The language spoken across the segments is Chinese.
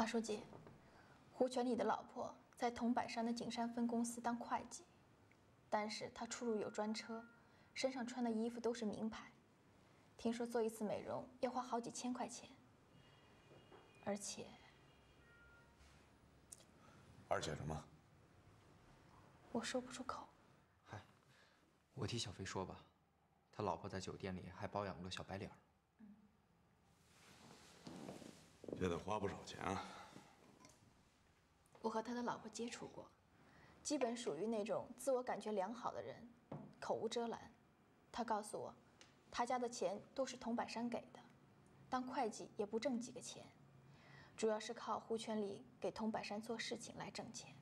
马书记，胡全礼的老婆在桐柏山的景山分公司当会计，但是她出入有专车，身上穿的衣服都是名牌。听说做一次美容要花好几千块钱，而且而且什么？我说不出口。嗨，我替小飞说吧，他老婆在酒店里还包养了个小白脸儿。这得花不少钱啊！我和他的老婆接触过，基本属于那种自我感觉良好的人，口无遮拦。他告诉我，他家的钱都是桐柏山给的，当会计也不挣几个钱，主要是靠胡全礼给桐柏山做事情来挣钱。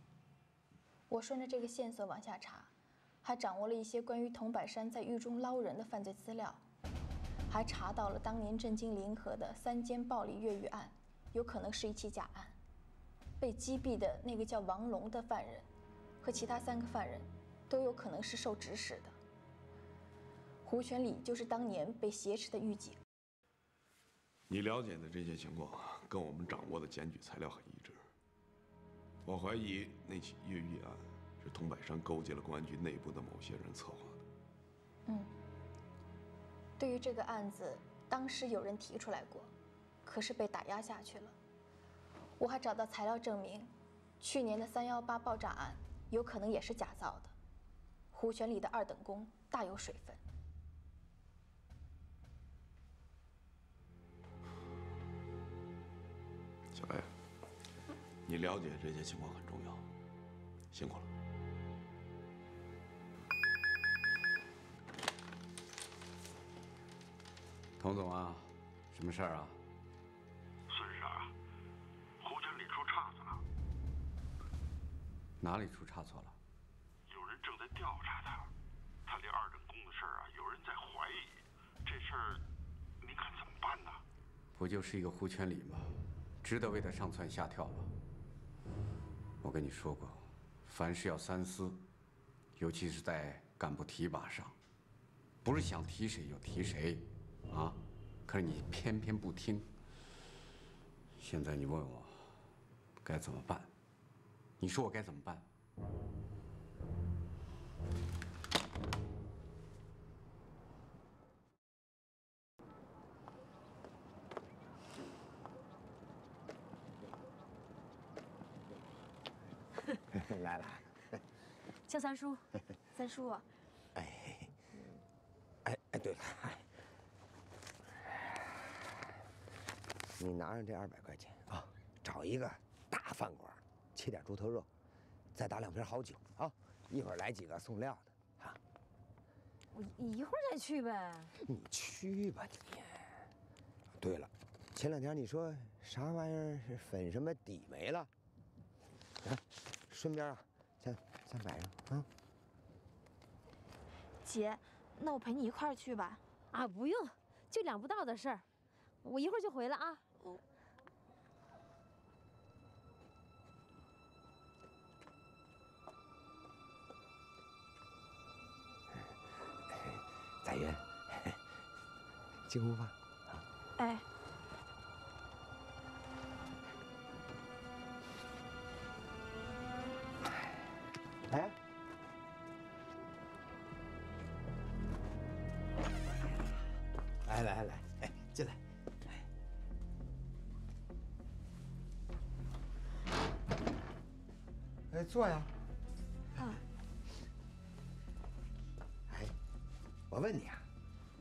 我顺着这个线索往下查，还掌握了一些关于桐柏山在狱中捞人的犯罪资料，还查到了当年震惊临河的三间暴力越狱案。有可能是一起假案，被击毙的那个叫王龙的犯人，和其他三个犯人，都有可能是受指使的。胡全礼就是当年被挟持的狱警。你了解的这些情况，跟我们掌握的检举材料很一致。我怀疑那起越狱案是桐柏山勾结了公安局内部的某些人策划的。嗯，对于这个案子，当时有人提出来过。可是被打压下去了。我还找到材料证明，去年的三幺八爆炸案有可能也是假造的。胡全礼的二等功大有水分。小白，你了解这些情况很重要，辛苦了。童总啊，什么事儿啊？哪里出差错了？有人正在调查他，他这二等功的事儿啊，有人在怀疑。这事儿，您看怎么办呢？不就是一个胡全礼吗？值得为他上蹿下跳吗？我跟你说过，凡事要三思，尤其是在干部提拔上，不是想提谁就提谁，啊！可是你偏偏不听。现在你问我该怎么办？你说我该怎么办？来了，叫三叔，三叔。哎，哎哎，对了，你拿上这二百块钱啊，找一个大饭馆。切点猪头肉，再打两瓶好酒啊！一会儿来几个送料的啊！我一会儿再去呗。你去吧你。对了，前两天你说啥玩意儿是粉什么底没了？啊，顺便啊，再再买上啊。姐，那我陪你一块儿去吧。啊，不用，就两步道的事儿，我一会儿就回来啊。进屋吧。哎，来，来来来，哎，进来。哎，坐呀。我问你啊，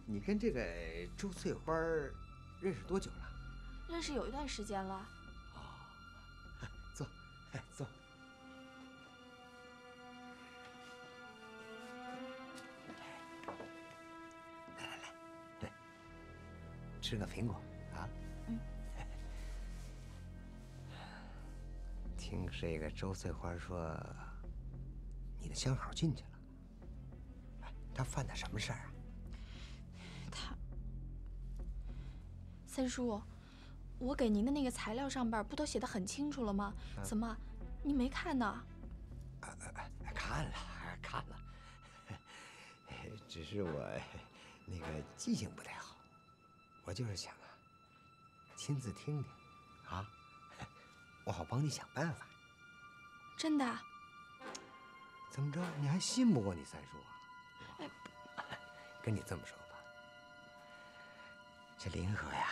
你跟这个周翠花认识多久了？认识有一段时间了。哦，坐，坐。来来来，对吃个苹果啊。嗯。听这个周翠花说，你的相好进去了。他犯的什么事儿啊？三叔，我给您的那个材料上边不都写的很清楚了吗？怎么，你没看呢？看了，看了，只是我那个记性不太好，我就是想啊，亲自听听，啊，我好帮你想办法。真的啊？怎么着？你还信不过你三叔啊？哎 跟你这么说吧，这林河呀，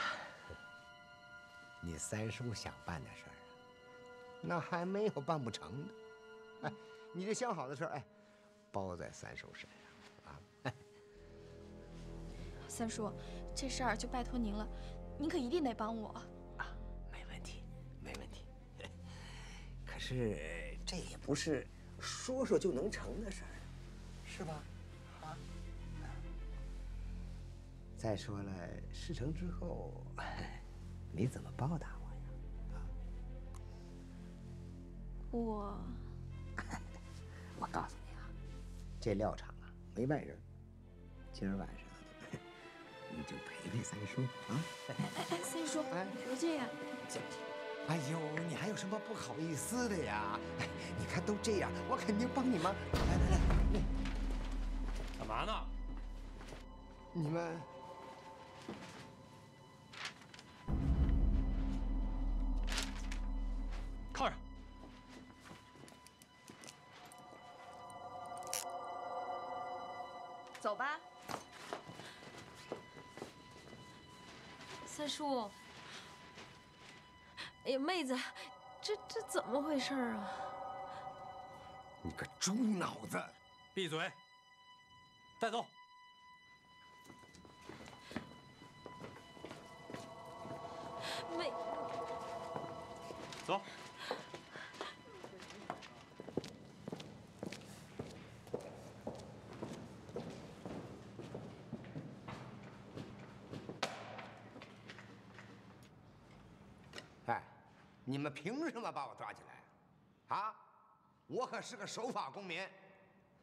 你三叔想办的事儿啊，那还没有办不成的。哎，你这相好的事儿，哎，包在三叔身上啊。三叔，这事儿就拜托您了，您可一定得帮我。啊，没问题，没问题。可是这也不是说说就能成的事儿，是吧？再说了，事成之后，你怎么报答我呀？我，我告诉你啊，这料场啊没外人，今儿晚上 你就陪陪三叔啊。哎哎哎，三叔，别这样。这，哎呦，你还有什么不好意思的呀？哎，你看都这样，我肯定帮你忙。来来来，干嘛呢？你们叔，哎呀，妹子，这这怎么回事啊？你个猪脑子！闭嘴！带走！妹，们凭什么把我抓起来？啊，我可是个守法公民，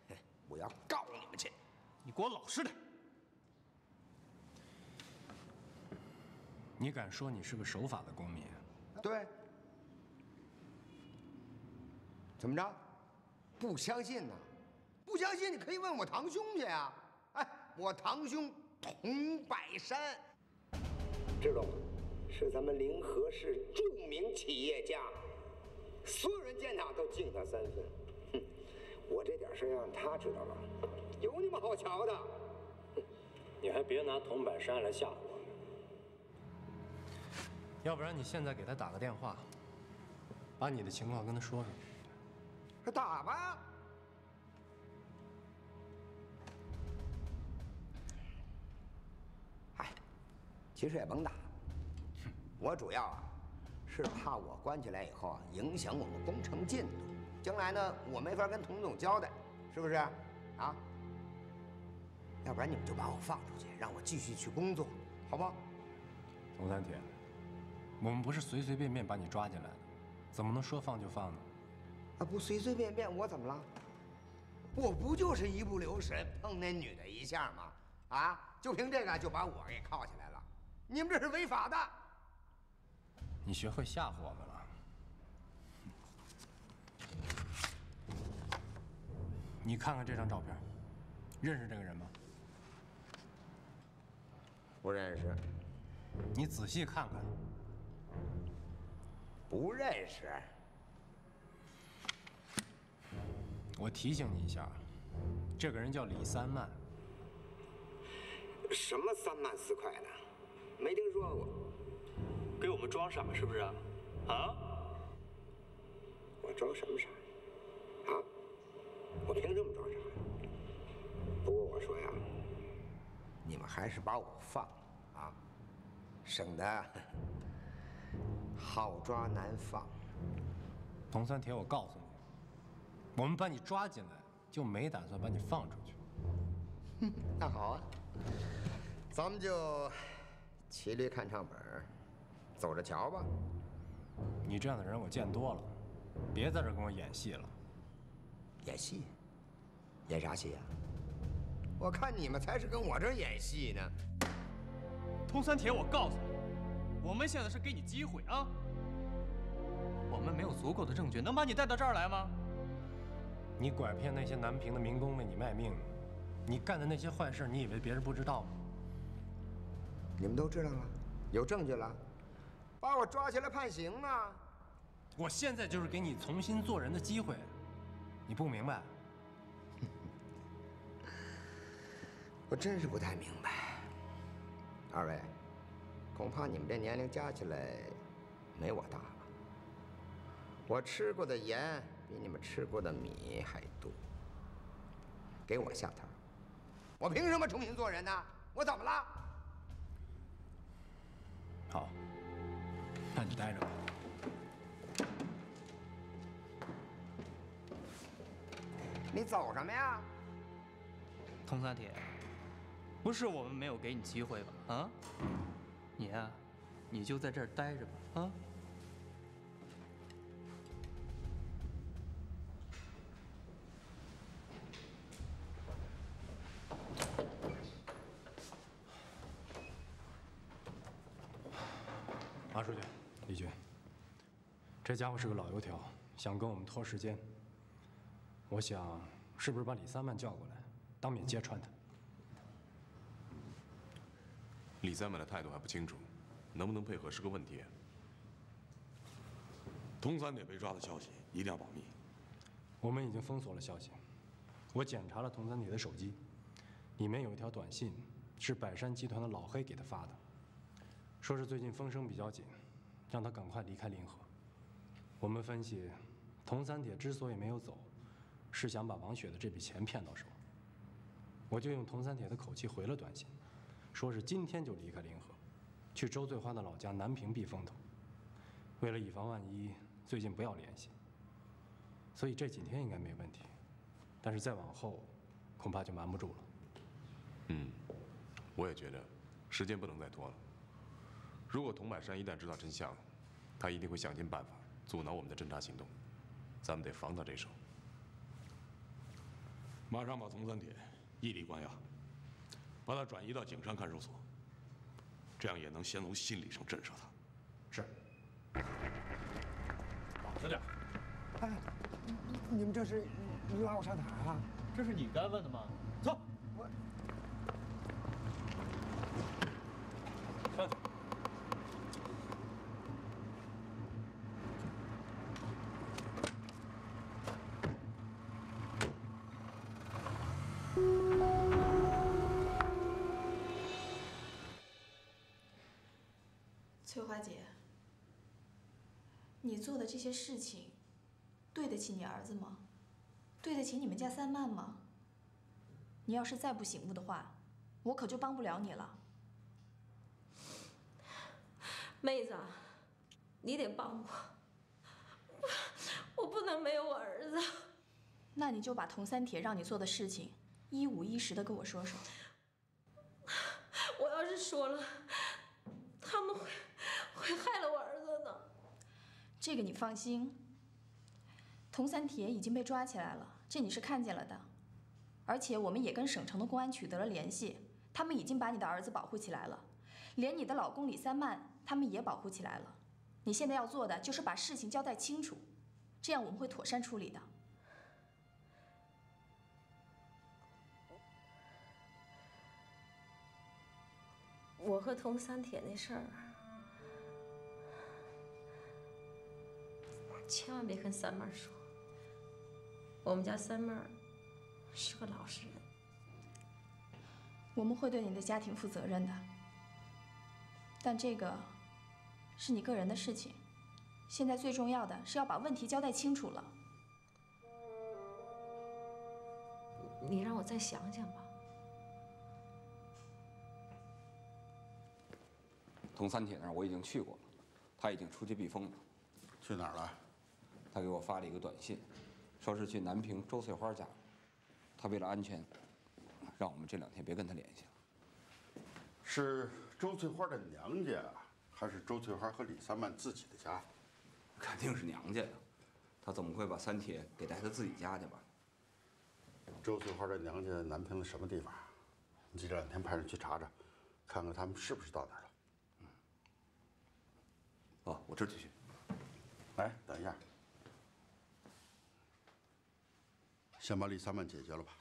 哼我要告你们去！你给我老实点！你敢说你是个守法的公民？对，怎么着？不相信呢？不相信你可以问我堂兄去啊！哎，我堂兄童百山，知道吗？是咱们临河市著名企业家，所有人见他都敬他三分。哼，我这点事儿让他知道了，有你们好瞧的？你还别拿铜板山来吓唬我。要不然你现在给他打个电话，把你的情况跟他说说。打吧。哎，其实也甭打，我主要啊是怕我关起来以后啊，影响我们工程进度，将来呢我没法跟童总交代，是不是？啊？要不然你们就把我放出去，让我继续去工作，好不好？童三铁，我们不是随随便便把你抓进来的，怎么能说放就放呢？啊，不随随便便，我怎么了？我不就是一不留神碰那女的一下吗？啊，就凭这个就把我给铐起来了，你们这是违法的。你学会吓唬我们了。你看看这张照片，认识这个人吗？不认识，你仔细看看，不认识。我提醒你一下，这个人叫李三曼。什么三曼四块的，没听说过。给我们装傻是不是啊？啊？我装什么傻？啊？我凭什么装傻？不过我说呀，你们还是把我放了啊，省得好抓难放。童三铁，我告诉你，我们把你抓进来，就没打算把你放出去。哼 那好啊，咱们就骑驴看唱本儿，走着瞧吧。你这样的人我见多了，别在这儿跟我演戏了。演戏？演啥戏呀、我看你们才是跟我这儿演戏呢。通三铁，我告诉你，我们现在是给你机会啊！我们没有足够的证据，能把你带到这儿来吗？你拐骗那些南平的民工为你卖命，你干的那些坏事，你以为别人不知道吗？你们都知道了，有证据了，把我抓起来判刑啊！我现在就是给你重新做人的机会，你不明白？我真是不太明白。二位，恐怕你们这年龄加起来没我大吧？我吃过的盐比你们吃过的米还多。给我下套，我凭什么重新做人呢？我怎么了？好，待着吧。你走什么呀？佟三铁，不是我们没有给你机会吧？啊，你呀、你就在这儿待着吧。啊。这家伙是个老油条，想跟我们拖时间。我想，是不是把李三曼叫过来，当面揭穿他？李三满的态度还不清楚，能不能配合是个问题。童三铁被抓的消息一定要保密。我们已经封锁了消息。我检查了童三铁的手机，里面有一条短信，是百山集团的老黑给他发的，说是最近风声比较紧，让他赶快离开临河。我们分析，童三铁之所以没有走，是想把王雪的这笔钱骗到手。我就用童三铁的口气回了短信，说是今天就离开临河，去周翠花的老家南平避风头。为了以防万一，最近不要联系。所以这几天应该没问题，但是再往后，恐怕就瞒不住了。嗯，我也觉得，时间不能再拖了。如果童百山一旦知道真相，他一定会想尽办法阻挠我们的侦查行动，咱们得防他这手。马上把童三铁异地关押，把他转移到景山看守所，这样也能先从心理上震慑他。是。老实点。哎，你们这是拉我上哪儿啊？这是你该问的吗？走。我。翠花姐，你做的这些事情，对得起你儿子吗？对得起你们家三曼吗？你要是再不醒悟的话，我可就帮不了你了。妹子，你得帮我，我不能没有我儿子。那你就把佟三铁让你做的事情，一五一十的跟我说说。我要是说了，他们会。这个你放心，佟三铁已经被抓起来了，这你是看见了的。而且我们也跟省城的公安取得了联系，他们已经把你的儿子保护起来了，连你的老公李三曼他们也保护起来了。你现在要做的就是把事情交代清楚，这样我们会妥善处理的。我和佟三铁那事儿，千万别跟三妹说。我们家三妹儿是个老实人，我们会对你的家庭负责任的。但这个是你个人的事情，现在最重要的是要把问题交代清楚了。你让我再想想吧。童三铁那儿我已经去过了，他已经出去避风了。去哪儿了？他给我发了一个短信，说是去南平周翠花家。他为了安全，让我们这两天别跟他联系了。是周翠花的娘家，还是周翠花和李三曼自己的家？肯定是娘家呀，他怎么会把三铁给带他自己家去吧？周翠花的娘家南平的什么地方？你这两天派人去查查，看看他们是不是到那儿了。哦，我这就去。哎，等一下，先把李三曼解决了吧。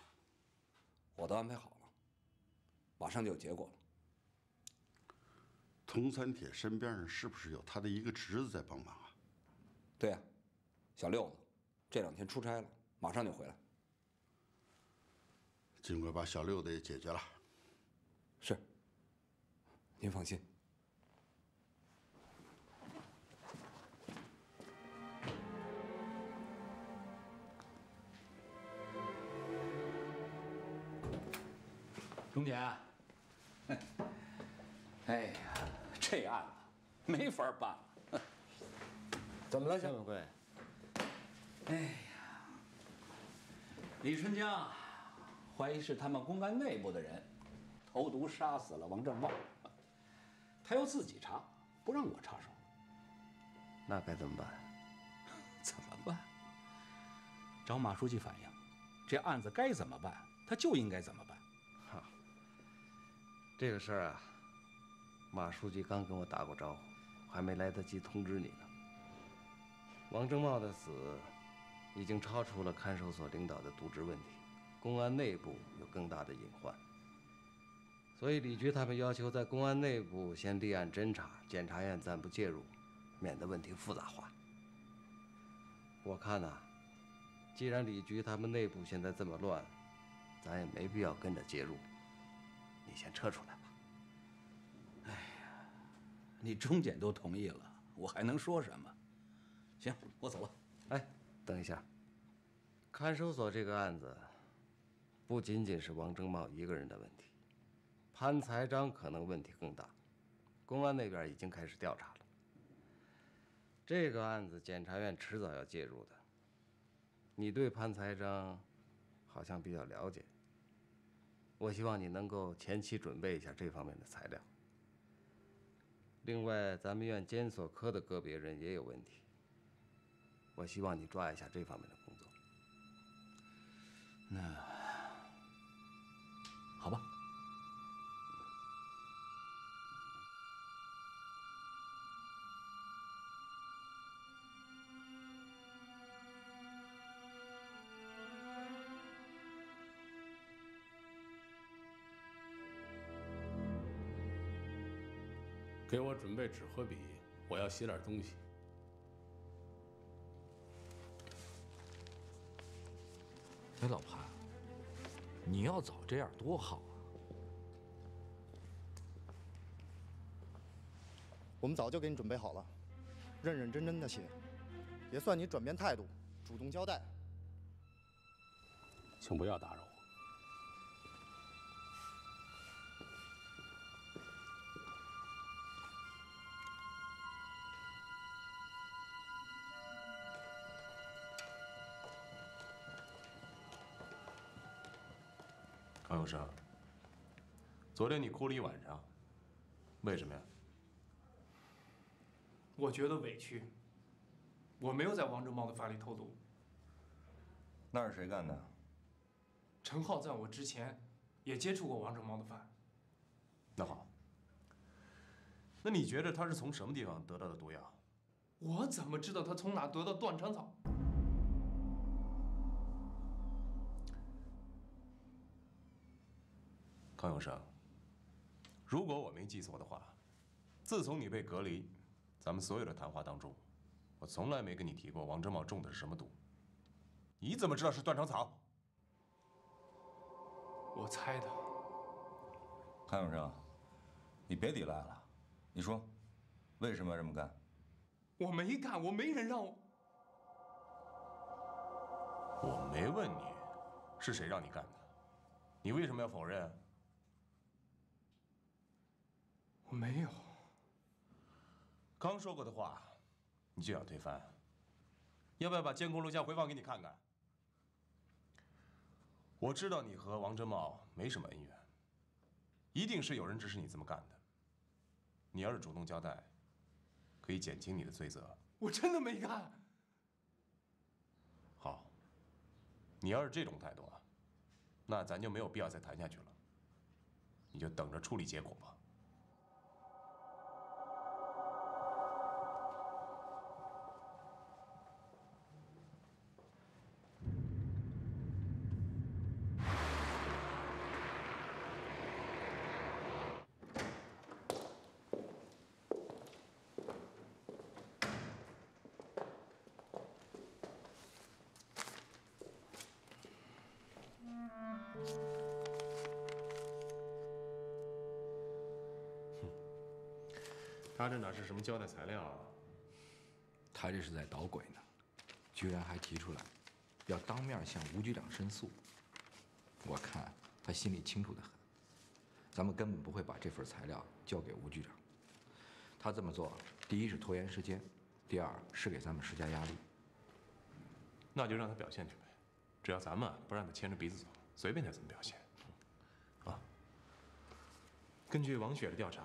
我都安排好了，马上就有结果了。佟三铁身边上是不是有他的一个侄子在帮忙啊？对呀，小六子，这两天出差了，马上就回来。尽快把小六子也解决了。是。您放心。钟姐，哎呀，这案子没法办了。怎么了，肖永贵？哎呀，李春江怀疑是他们公安内部的人投毒杀死了王正茂，他要自己查，不让我插手。那该怎么办？怎么办？找马书记反映，这案子该怎么办，他就应该怎么办。这个事儿啊，马书记刚跟我打过招呼，还没来得及通知你呢。王正茂的死已经超出了看守所领导的渎职问题，公安内部有更大的隐患，所以李局他们要求在公安内部先立案侦查，检察院暂不介入，免得问题复杂化。我看呐，既然李局他们内部现在这么乱，咱也没必要跟着介入，你先撤出来。你钟检都同意了，我还能说什么？行，我走了。哎，等一下。看守所这个案子，不仅仅是王正茂一个人的问题，潘财章可能问题更大。公安那边已经开始调查了。这个案子，检察院迟早要介入的。你对潘财章好像比较了解，我希望你能够前期准备一下这方面的材料。另外，咱们院监所科的个别人也有问题。我希望你抓一下这方面的工作。那给我准备纸和笔，我要写点东西。哎，老潘，你要早这样多好啊！我们早就给你准备好了，认认真真的写，也算你转变态度，主动交代。请不要打扰天你哭了一晚上，为什么呀？我觉得委屈。我没有在王正茂的饭里投毒。那是谁干的？陈浩在我之前也接触过王正茂的饭。那好，那你觉得他是从什么地方得到的毒药？我怎么知道他从哪得到断肠草？康永生，如果我没记错的话，自从你被隔离，咱们所有的谈话当中，我从来没跟你提过王正茂中的是什么毒。你怎么知道是断肠草？我猜的。潘永生，你别抵赖了，你说，为什么要这么干？我没干，我没人让我。我没问你，是谁让你干的？你为什么要否认？我没有。刚说过的话，你就要推翻？要不要把监控录像回放给你看看？我知道你和王真茂没什么恩怨，一定是有人指使你这么干的。你要是主动交代，可以减轻你的罪责。我真的没干。好，你要是这种态度啊，那咱就没有必要再谈下去了。你就等着处理结果吧。他这哪是什么交代材料啊？他这是在捣鬼呢，居然还提出来要当面向吴局长申诉。我看他心里清楚的很，咱们根本不会把这份材料交给吴局长。他这么做，第一是拖延时间，第二是给咱们施加压力。那就让他表现去呗，只要咱们不让他牵着鼻子走，随便他怎么表现。啊，根据王雪的调查，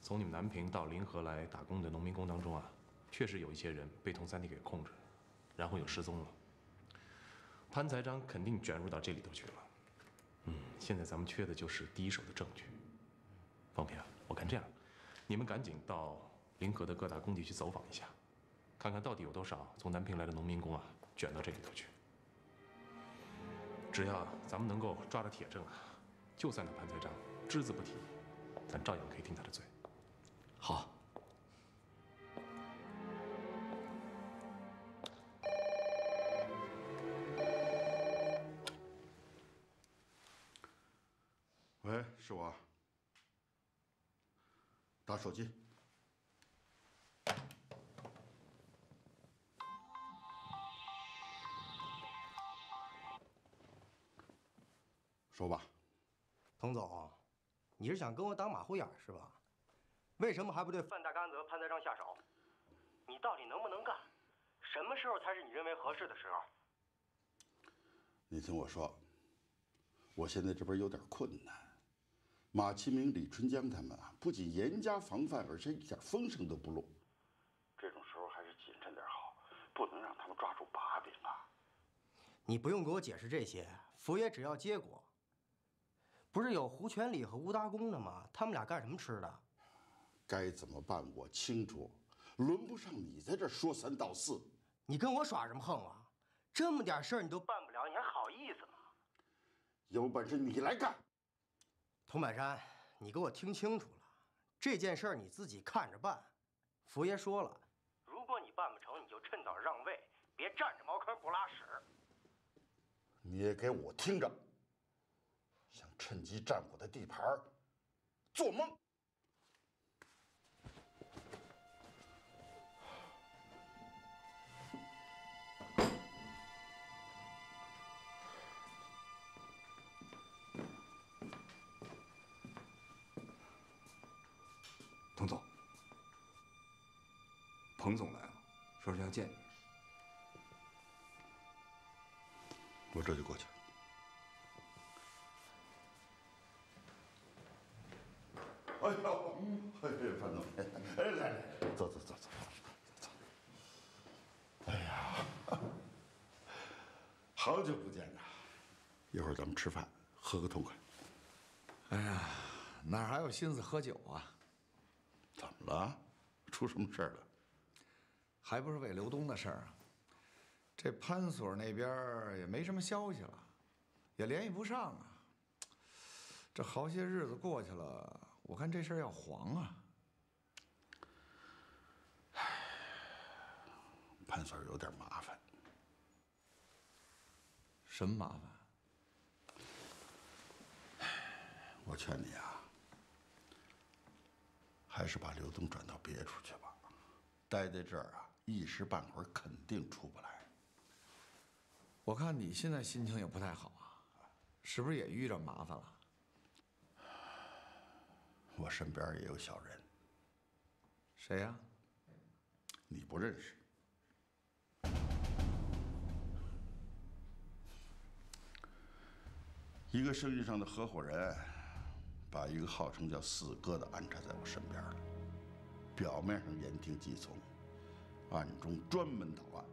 从你们南平到临河来打工的农民工当中啊，确实有一些人被佟三弟给控制，然后又失踪了。潘财章肯定卷入到这里头去了。嗯，现在咱们缺的就是第一手的证据。方平，我看这样，你们赶紧到临河的各大工地去走访一下，看看到底有多少从南平来的农民工啊卷到这里头去。只要咱们能够抓着铁证啊，就算那潘财章只字不提，咱照样可以定他的罪。好。喂，是我。打手机。说吧。童总，你是想跟我打马虎眼是吧？为什么还不对范大杆子和潘德章下手？你到底能不能干？什么时候才是你认为合适的时候？你听我说，我现在这边有点困难。马其明、李春江他们啊，不仅严加防范，而且一点风声都不露。这种时候还是谨慎点好，不能让他们抓住把柄啊！你不用给我解释这些，佛爷只要结果。不是有胡全礼和吴达公的吗？他们俩干什么吃的？该怎么办我清楚，轮不上你在这说三道四。你跟我耍什么横啊？这么点事儿你都办不了，你还好意思吗？有本事你来干！童百山，你给我听清楚了，这件事儿你自己看着办。佛爷说了，如果你办不成，你就趁早让位，别占着茅坑不拉屎。你也给我听着，想趁机占我的地盘，做梦！要见你。我这就过去。哎呦，哎，范总，哎，来来，走走走走走。哎呀，好久不见呐！一会儿咱们吃饭，喝个痛快。哎呀，哪还有心思喝酒啊？怎么了？出什么事儿了？还不是为刘东的事儿啊？这潘所那边也没什么消息了，也联系不上啊。这好些日子过去了，我看这事儿要黄啊。潘所有点麻烦。什么麻烦？我劝你啊，还是把刘东转到别处去吧。待在这儿啊，一时半会儿肯定出不来。我看你现在心情也不太好啊，是不是也遇着麻烦了？我身边也有小人。谁呀？你不认识。一个生意上的合伙人，把一个号称叫四哥的安插在我身边了。表面上言听计从，暗中专门捣乱。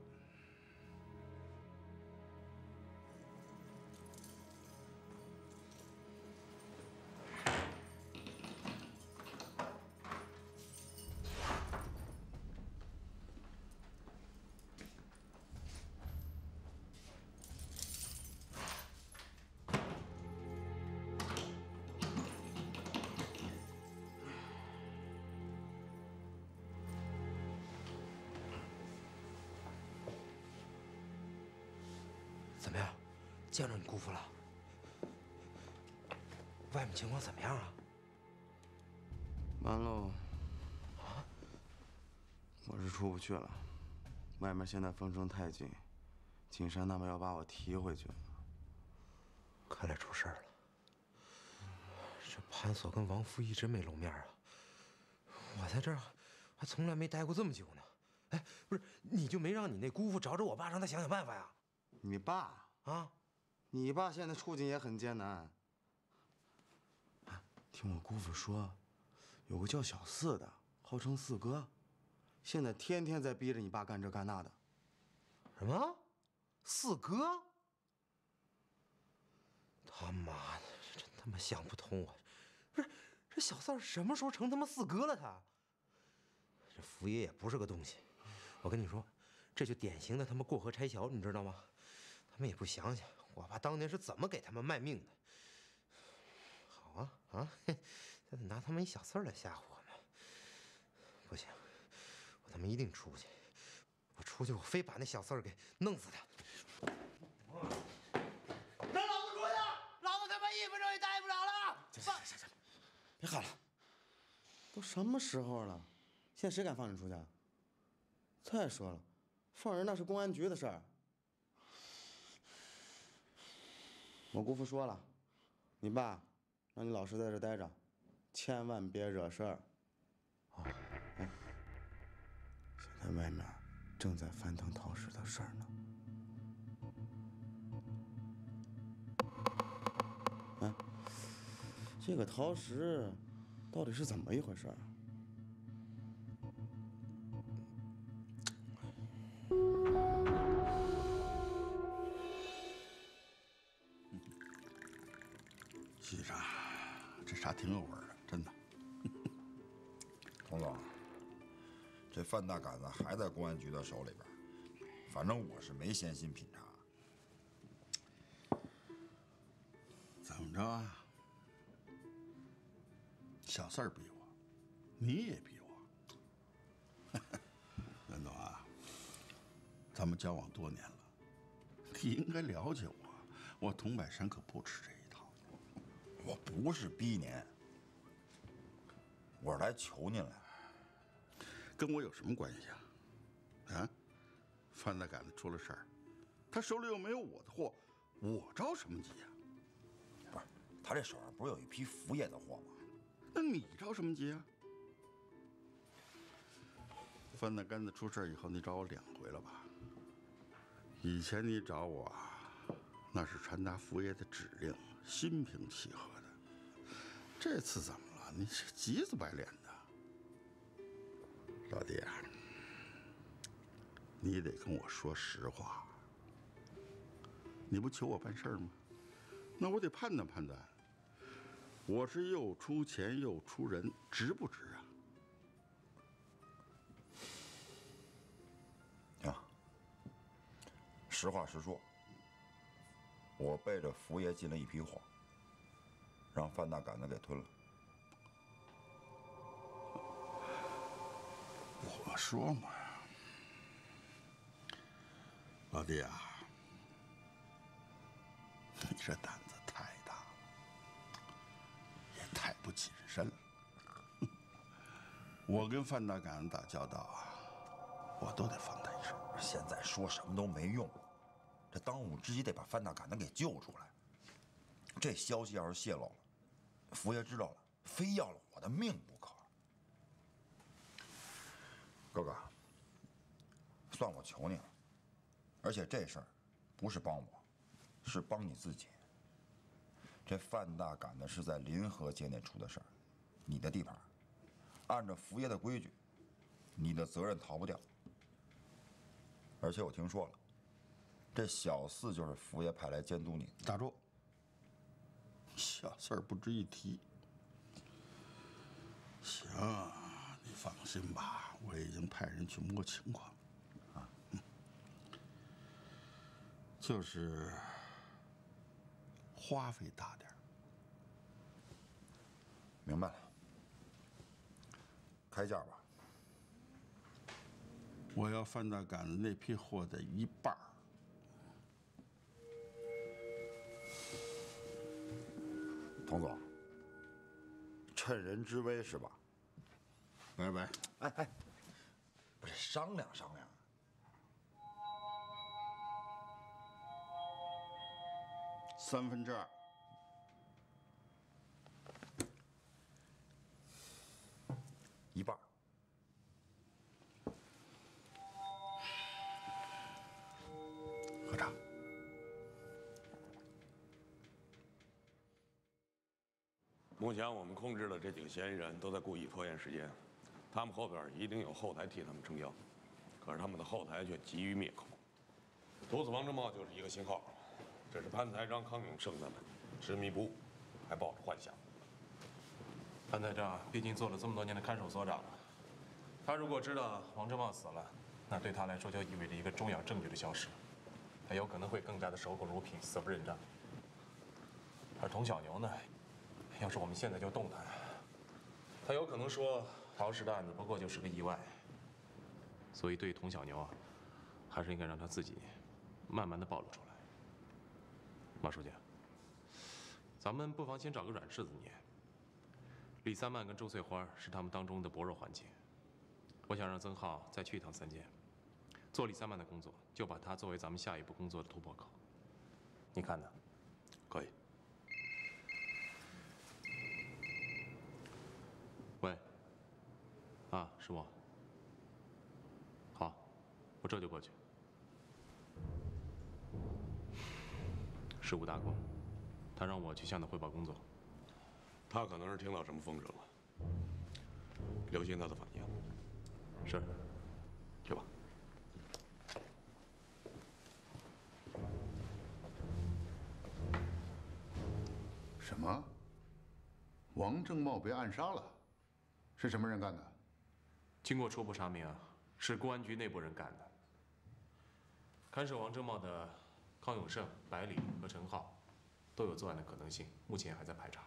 怎么样，见着你姑父了？外面情况怎么样啊？完喽！啊？我是出不去了，外面现在风声太紧，景山他们要把我提回去。看来出事儿了。这潘锁跟王福一直没露面啊。我在这儿还从来没待过这么久呢。哎，不是，你就没让你那姑父找找我爸，让他想想办法呀？你爸啊？你爸现在处境也很艰难。听我姑父说，有个叫小四的，号称四哥，现在天天在逼着你爸干这干那的。什么？四哥？他妈的，真他妈想不通啊！不是，这小四什么时候成他妈四哥了？他这福爷也不是个东西。我跟你说，这就典型的他妈过河拆桥，你知道吗？他们也不想想我爸当年是怎么给他们卖命的。好啊啊！这拿他们一小四儿来吓唬我们，不行，我他妈一定出去！我出去，我非把那小四儿给弄死他！让老子出去！老子他妈一分钟也待不了了！行行行行，别喊了，都什么时候了，现在谁敢放你出去？啊？再说了，放人那是公安局的事儿。我姑父说了，你爸让你老实在这待着，千万别惹事儿。哎，现在外面正在翻腾陶石的事儿呢。哎，这个陶石到底是怎么一回事儿？这茶挺有味儿的，真的。童总，这范大杆子还在公安局的手里边，反正我是没闲心品茶。怎么着啊？小四儿逼我，你也逼我。袁总啊，咱们交往多年了，你应该了解我。我童柏山可不吃这。我不是逼您，我是来求您来。跟我有什么关系啊？啊？范大杆子出了事儿，他手里又没有我的货，我着什么急呀？不是，他这手上不是有一批福爷的货吗？那你着什么急啊？范大杆子出事以后，你找我两回了吧？以前你找我，那是传达福爷的指令，心平气和的。这次怎么了？你是急子白脸的。老弟啊，你得跟我说实话。你不求我办事吗？那我得判断判断。我是又出钱又出人，值不值啊？啊，实话实说，我背着福爷进了一批货，让范大杆子给吞了。我说嘛，老弟啊，你这胆子太大了，也太不谨慎了。我跟范大杆子打交道啊，我都得放他一手。现在说什么都没用，这当务之急得把范大杆子给救出来。这消息要是泄露了，福爷知道了，非要了我的命不可。哥哥，算我求你了，而且这事儿不是帮我，是帮你自己。这范大杆子是在临河街内出的事儿，你的地盘，按照福爷的规矩，你的责任逃不掉。而且我听说了，这小四就是福爷派来监督你。打住！小事儿不值一提。行，你放心吧，我已经派人去摸情况，啊，嗯，就是花费大点儿。明白了，开价吧。我要范大杆子那批货的一半儿。童总，趁人之危是吧？喂喂，哎哎，不是商量商量。三分之二。一半。目前我们控制的这几个嫌疑人都在故意拖延时间，他们后边一定有后台替他们撑腰，可是他们的后台却急于灭口。毒死王正茂就是一个信号，这是潘财章、康永胜他们执迷不悟，还抱着幻想。潘台章毕竟做了这么多年的看守所长了，他如果知道王正茂死了，那对他来说就意味着一个重要证据的消失，他有可能会更加的守口如瓶，死不认账。而童小牛呢，要是我们现在就动他，他有可能说陶氏的案子不过就是个意外。所以对于童小牛啊，还是应该让他自己慢慢的暴露出来。马书记，咱们不妨先找个软柿子捏。李三曼跟周翠花是他们当中的薄弱环节，我想让曾浩再去一趟三监，做李三曼的工作，就把他作为咱们下一步工作的突破口。你看呢？可以。喂。啊，是我。好，我这就过去。是吴大功，他让我去向他汇报工作。他可能是听到什么风声了，留心他的反应。是，去吧。什么？王正茂被暗杀了？是什么人干的？经过初步查明啊，是公安局内部人干的。看守王正茂的康永胜、百里和陈浩都有作案的可能性，目前还在排查。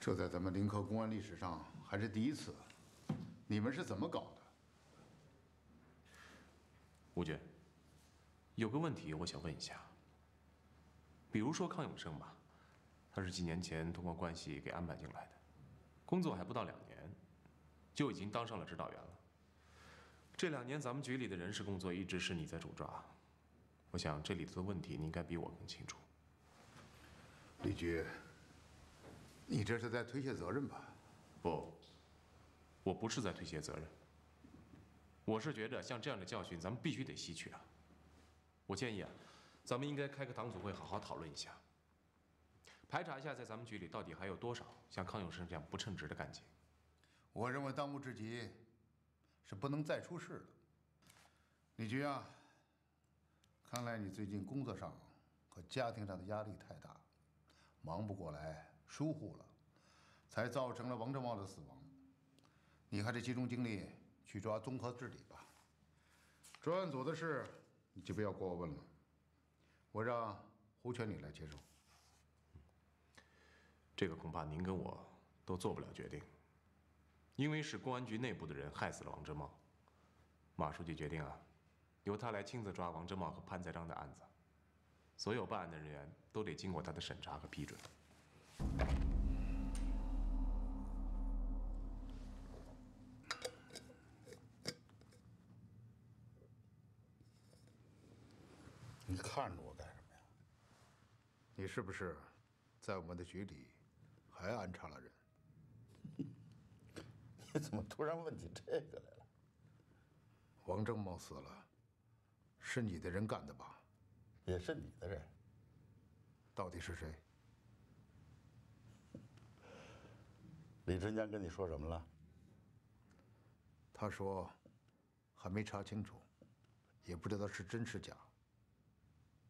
这在咱们临河公安历史上还是第一次。你们是怎么搞的？吴局，有个问题我想问一下。比如说康永胜吧，他是几年前通过关系给安排进来的，工作还不到两年，就已经当上了指导员了。这两年咱们局里的人事工作一直是你在主抓，我想这里头的问题你应该比我更清楚。李局，你这是在推卸责任吧？不，我不是在推卸责任。我是觉得像这样的教训，咱们必须得吸取啊。我建议啊，咱们应该开个党组会，好好讨论一下，排查一下在咱们局里到底还有多少像康永生这样不称职的干警。我认为当务之急是不能再出事了。李局啊，看来你最近工作上和家庭上的压力太大，忙不过来，疏忽了，才造成了王正茂的死亡。你还是集中精力去抓综合治理吧。专案组的事你就不要过问了，我让胡全礼来接手。这个恐怕您跟我都做不了决定，因为是公安局内部的人害死了王正茂。马书记决定啊，由他来亲自抓王正茂和潘在章的案子，所有办案的人员都得经过他的审查和批准。你看着我干什么呀？你是不是在我们的局里还安插了人？你怎么突然问起这个来了？王正茂死了，是你的人干的吧？也是你的人。到底是谁？李春江跟你说什么了？他说还没查清楚，也不知道是真是假。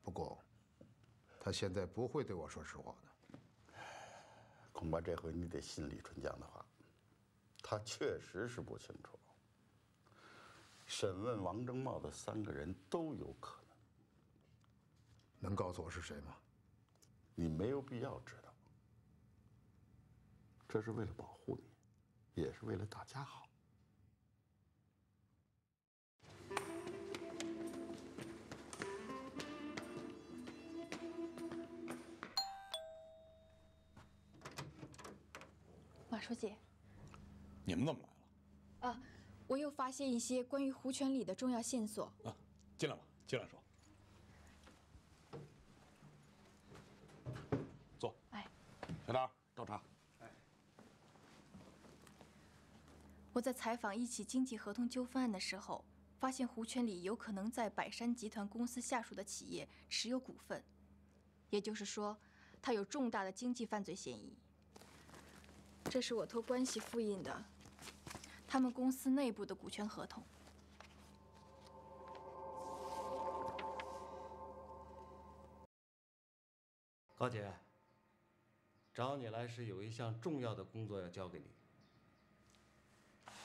不过，他现在不会对我说实话的。恐怕这回你得信李春江的话，他确实是不清楚。审问王正茂的三个人都有可能。能告诉我是谁吗？你没有必要知道。这是为了保护你，也是为了大家好。书记，你们怎么来了？啊，我又发现一些关于胡全礼的重要线索。啊，进来吧，进来说。坐。哎，小张，倒茶。我在采访一起经济合同纠纷案的时候，发现胡全礼有可能在百山集团公司下属的企业持有股份，也就是说，他有重大的经济犯罪嫌疑。这是我托关系复印的，他们公司内部的股权合同。高姐，找你来是有一项重要的工作要交给你。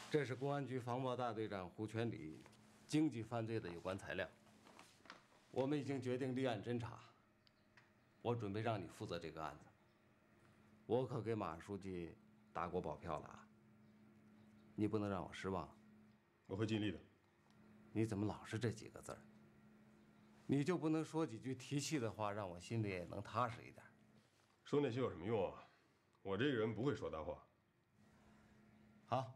这是公安局防暴大队长胡全礼经济犯罪的有关材料。我们已经决定立案侦查。我准备让你负责这个案子。我可给马书记打过保票了啊！你不能让我失望。我会尽力的。你怎么老是这几个字儿？你就不能说几句提气的话，让我心里也能踏实一点？说那些有什么用啊？我这个人不会说大话。好。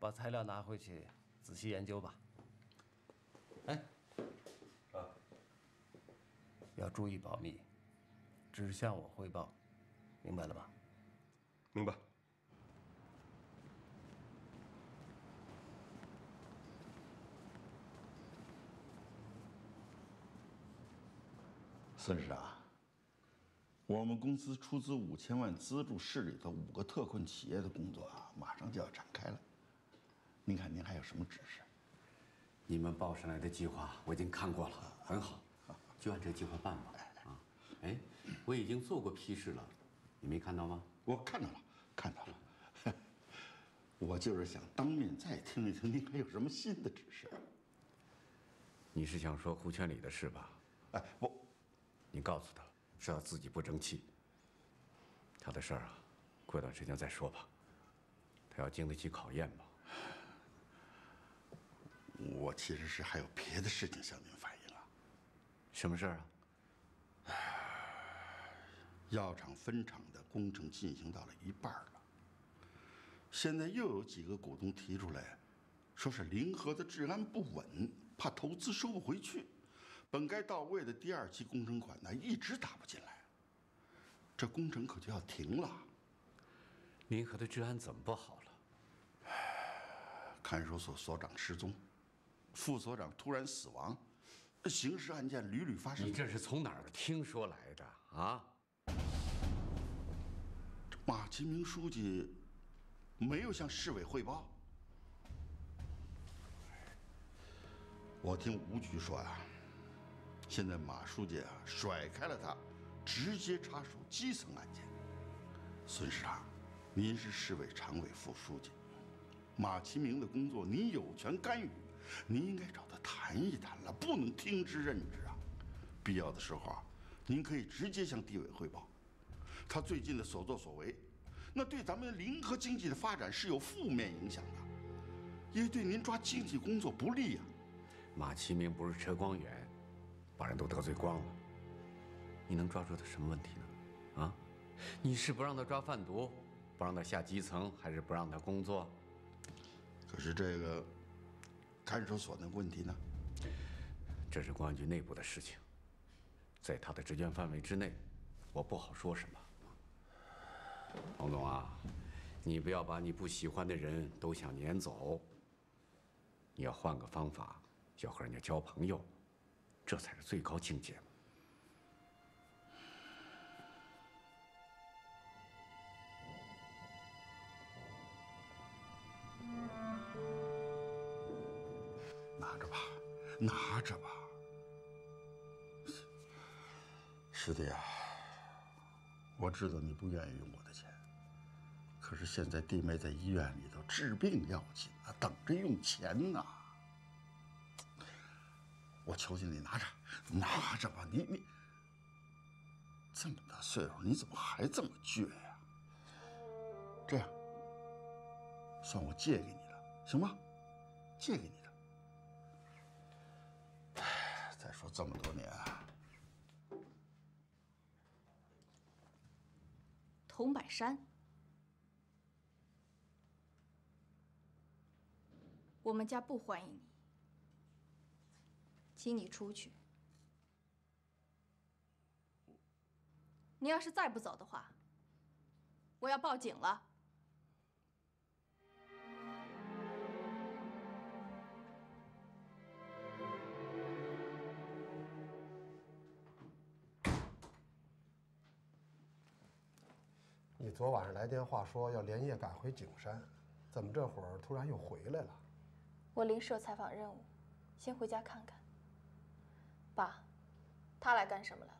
把材料拿回去，仔细研究吧。哎，啊，要注意保密，只向我汇报，明白了吧？明白。孙市长，我们公司出资五千万资助市里头五个特困企业的工作啊，马上就要展开了。您看，您还有什么指示？你们报上来的计划我已经看过了，很好，就按这个计划办吧。啊，哎，我已经做过批示了，你没看到吗？我看到了，看到了。我就是想当面再听一听，您还有什么新的指示？你是想说胡全礼的事吧？哎，我，你告诉他，是他自己不争气。他的事儿啊，过段时间再说吧。他要经得起考验吧。我其实是还有别的事情向您反映啊。什么事儿啊？药厂分厂的工程进行到了一半了，现在又有几个股东提出来，说是临河的治安不稳，怕投资收不回去，本该到位的第二期工程款呢一直打不进来，这工程可就要停了。临河的治安怎么不好了？看守所所长失踪。副所长突然死亡，刑事案件屡屡发生。你这是从哪儿听说来的啊？马其明书记没有向市委汇报。我听吴局说啊，现在马书记啊甩开了他，直接插手基层案件。孙市长，您是市委常委副书记，马其明的工作您有权干预。您应该找他谈一谈了，不能听之任之啊！必要的时候啊，您可以直接向地委汇报。他最近的所作所为，那对咱们临河经济的发展是有负面影响的，也对您抓经济工作不利呀。马其明不是车光远，把人都得罪光了，你能抓住他什么问题呢？啊？你是不让他抓贩毒，不让他下基层，还是不让他工作？可是这个。看守所的问题呢？这是公安局内部的事情，在他的职权范围之内，我不好说什么。洪总啊，你不要把你不喜欢的人都想撵走。你要换个方法，要和人家交朋友，这才是最高境界。拿着吧，师弟啊，我知道你不愿意用我的钱，可是现在弟妹在医院里头治病要紧啊，等着用钱呢。我求求你拿着，拿着吧，你你这么大岁数，你怎么还这么倔呀？这样，算我借给你了，行吗？借给你的。再。说这么多年，桐柏山，我们家不欢迎你，请你出去。你要是再不走的话，我要报警了。你昨晚上来电话说要连夜赶回景山，怎么这会儿突然又回来了？我临时有采访任务，先回家看看。爸，他来干什么来了？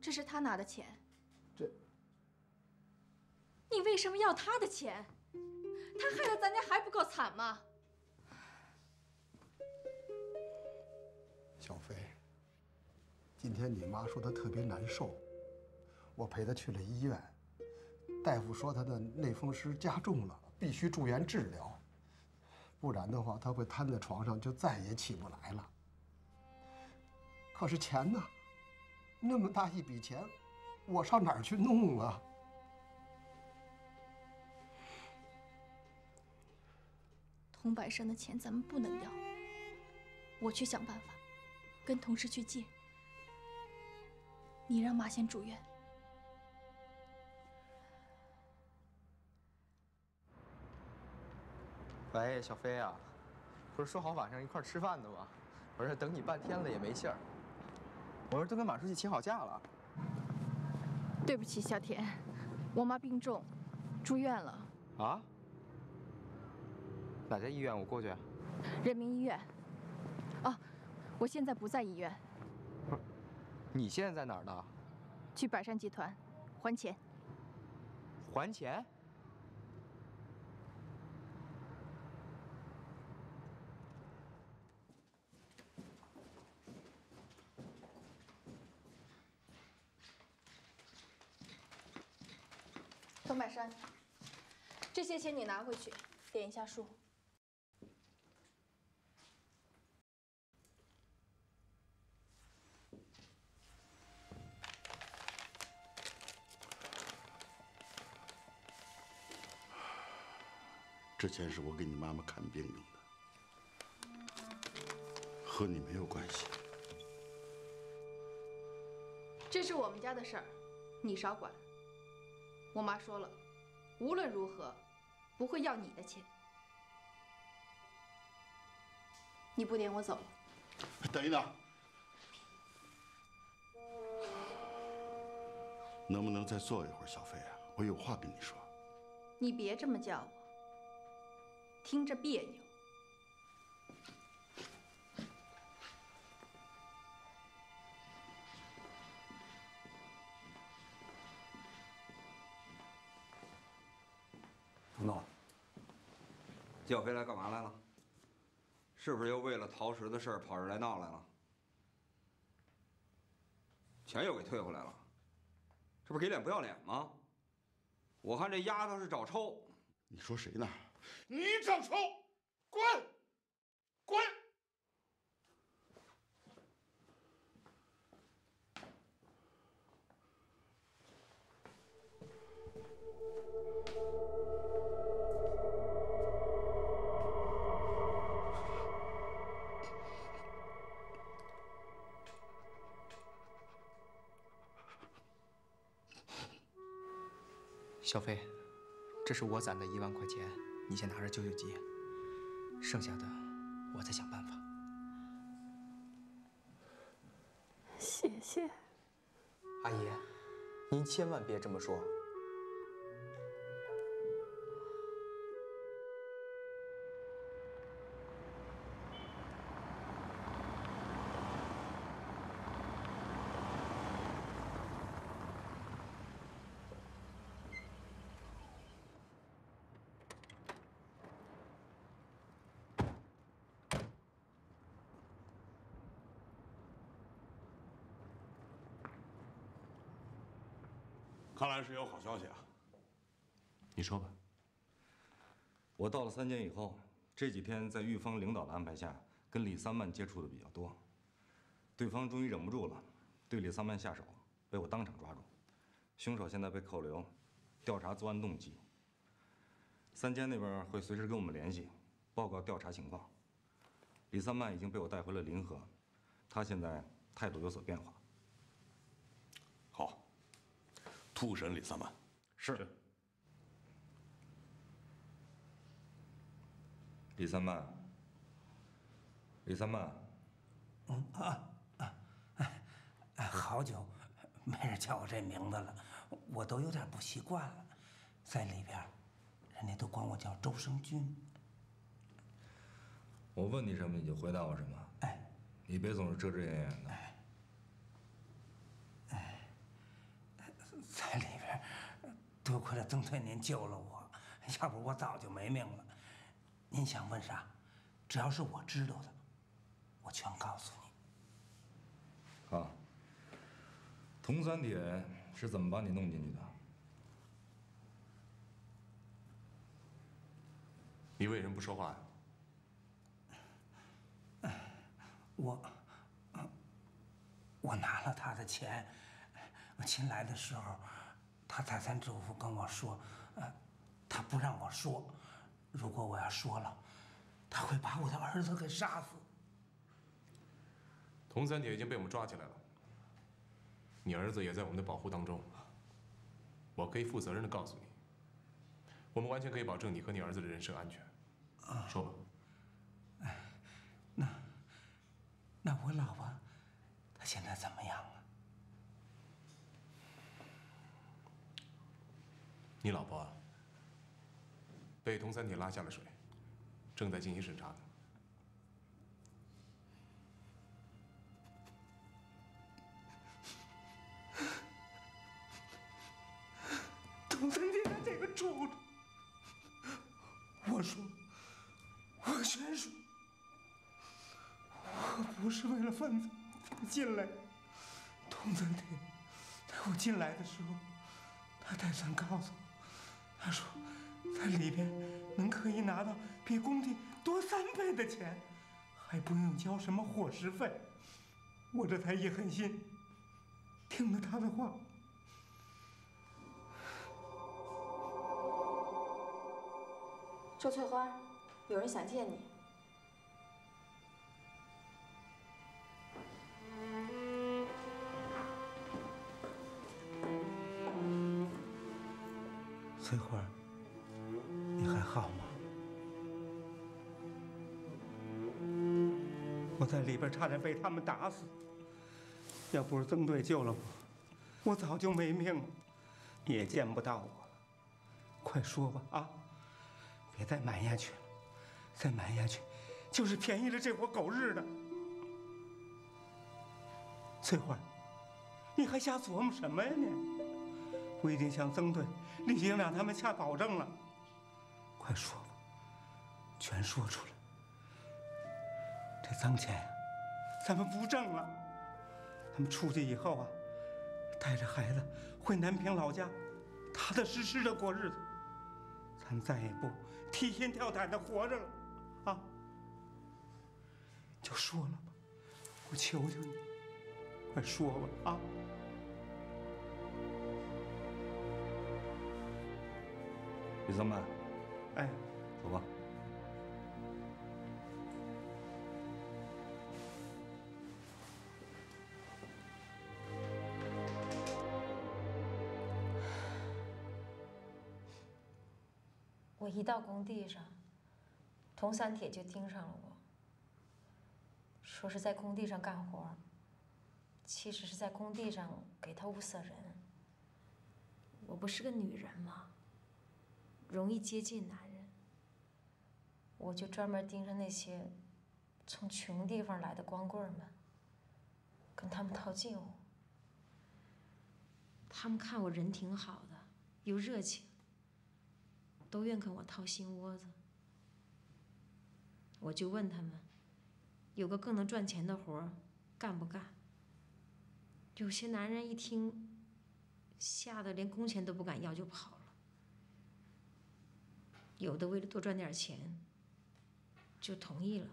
这是他拿的钱。这，你为什么要他的钱？他害得咱家还不够惨吗？小飞，今天你妈说她特别难受，我陪她去了医院，大夫说她的类风湿加重了，必须住院治疗，不然的话她会瘫在床上，就再也起不来了。可是钱呢？那么大一笔钱，我上哪儿去弄啊？童百山的钱咱们不能要，我去想办法，跟同事去借。你让马先住院。喂，小飞啊，不是说好晚上一块吃饭的吗？我这等你半天了也没信儿。我这都跟马书记请好假了。对不起，小田，我妈病重，住院了。啊？哪家医院？我过去。人民医院。哦，我现在不在医院。你现在在哪儿呢？去百山集团，还钱。还钱？童百山，这些钱你拿回去，点一下数。钱是我给你妈妈看病用的，和你没有关系。这是我们家的事儿，你少管。我妈说了，无论如何，不会要你的钱。你不撵我走了？等一等，能不能再坐一会儿，小飞啊？我有话跟你说。你别这么叫我，听着别扭。不闹了。纪小飞来干嘛来了？是不是又为了陶石的事儿跑这儿来闹来了？钱又给退回来了，这不是给脸不要脸吗？我看这丫头是找抽。你说谁呢？你找抽，滚！滚！小飞，这是我攒的一万块钱，你先拿着救救急，剩下的我再想办法。谢谢。阿姨，您千万别这么说。看来是有好消息啊！你说吧。我到了三监以后，这几天在狱方领导的安排下，跟李三曼接触的比较多。对方终于忍不住了，对李三曼下手，被我当场抓住。凶手现在被扣留，调查作案动机。三监那边会随时跟我们联系，报告调查情况。李三曼已经被我带回了临河，他现在态度有所变化。好，突审李三曼。是。李三曼，李三曼，嗯啊啊，哎，好久没人叫我这名字了，我都有点不习惯了。在里边，人家都管我叫周生军。我问你什么你就回答我什么。哎，你别总是遮遮掩掩的。哎，在里边，多亏了曾队您救了我，要不我早就没命了。您想问啥？只要是我知道的，我全告诉你。好。铜三铁是怎么把你弄进去的？你为什么不说话呀？我，我拿了他的钱。我亲来的时候，他再三嘱咐跟我说，呃，他不让我说。如果我要说了，他会把我的儿子给杀死。童三姐已经被我们抓起来了，你儿子也在我们的保护当中。我可以负责任的告诉你，我们完全可以保证你和你儿子的人身安全。说吧。哎，那那我老婆，她现在怎么样了？你老婆？被童三铁拉下了水，正在进行审查呢。童三铁这个畜生！我说，我全说，我不是为了犯罪进来。童三铁在我进来的时候，他再三告诉我，他说。在里边能可以拿到比工地多三倍的钱，还不用交什么伙食费。我这才一狠心，听了他的话。周翠花，有人想见你。翠花。你还好吗？我在里边差点被他们打死，要不是曾队救了我，我早就没命了。你也见不到我了，快说吧啊！别再瞒下去了，再瞒下去，就是便宜了这伙狗日的。翠花，你还瞎琢磨什么呀你？我已经向曾队、李营长他们下保证了。快说吧，全说出来。这脏钱呀，咱们不挣了。他们出去以后啊，带着孩子回南平老家，踏踏实实的过日子。咱们再也不提心吊胆的活着了，啊！就说了吧，我求求你，快说吧，啊！李三曼。哎，走吧。我一到工地上，童三铁就盯上了我，说是在工地上干活，其实是在工地上给他物色人。我不是个女人吗？容易接近男人，我就专门盯着那些从穷地方来的光棍们，跟他们套近乎。他们看我人挺好的，又热情，都愿跟我掏心窝子。我就问他们，有个更能赚钱的活，干不干？有些男人一听，吓得连工钱都不敢要就跑了。有的为了多赚点钱，就同意了。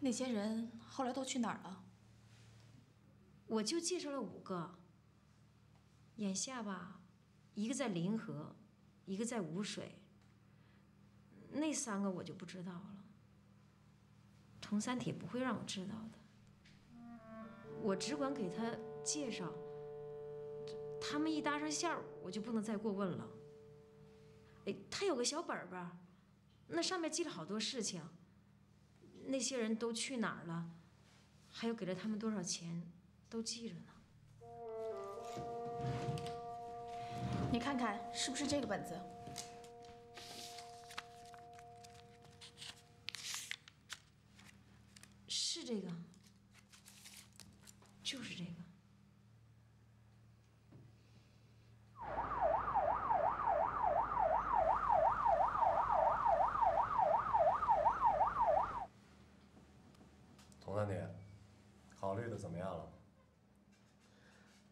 那些人后来都去哪儿了？我就介绍了五个。眼下吧，一个在临河，一个在无水。那三个我就不知道了。佟三铁不会让我知道的。我只管给他介绍。他们一搭上线儿，我就不能再过问了。哎，他有个小本本儿，那上面记了好多事情。那些人都去哪儿了，还有给了他们多少钱，都记着呢。你看看是不是这个本子？是这个，就是这个。佟三铁，考虑的怎么样了？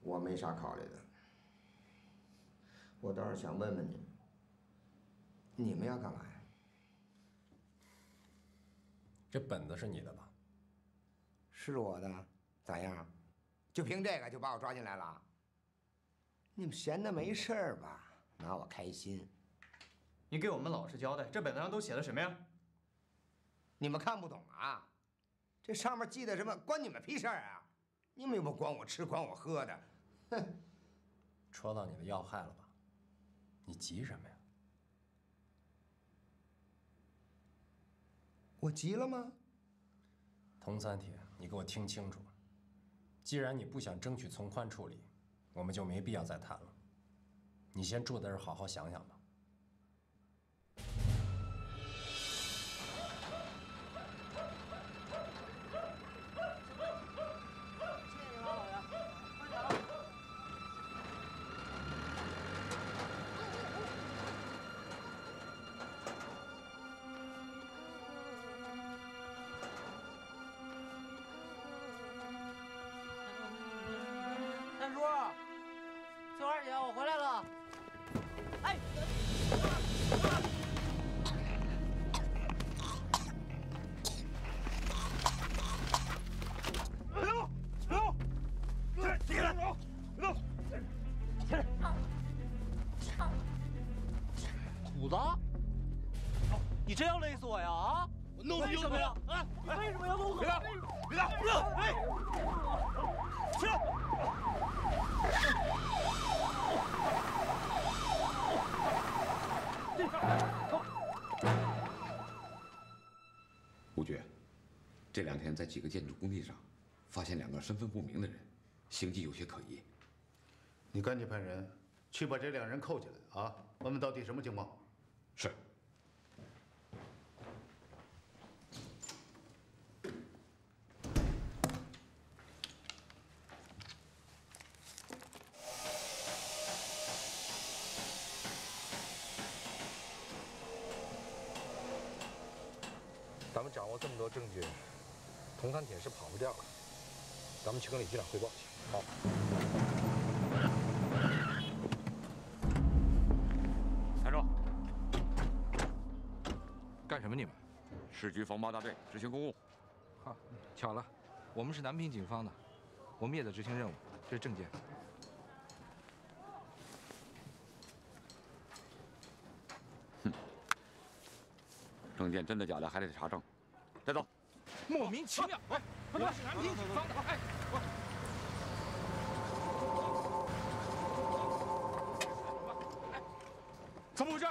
我没啥考虑的，我倒是想问问你，你们要干嘛呀？这本子是你的吧？是我的，咋样？就凭这个就把我抓进来了？你们闲的没事儿吧？拿我开心？你给我们老实交代，这本子上都写的什么呀？你们看不懂啊？这上面记的什么，关你们屁事儿啊！你们又不管我吃，管我喝的，哼！戳到你的要害了吧？你急什么呀？我急了吗？童三铁，你给我听清楚，既然你不想争取从宽处理，我们就没必要再谈了。你先住在这儿好好想想吧。天在几个建筑工地上，发现两个身份不明的人，行迹有些可疑。你赶紧派人去把这两人扣起来啊！问问到底什么情况。是。咱们掌握这么多证据，佟三铁是跑不掉了。咱们去跟李局长汇报去。好。站住！干什么你们？市局防暴大队执行公务。好，巧了，我们是南平警方的，我们也在执行任务。这是证件。证件真的假的还得查证，带走。莫名其妙！哎，我是南平警方的。哎，我。怎么回事？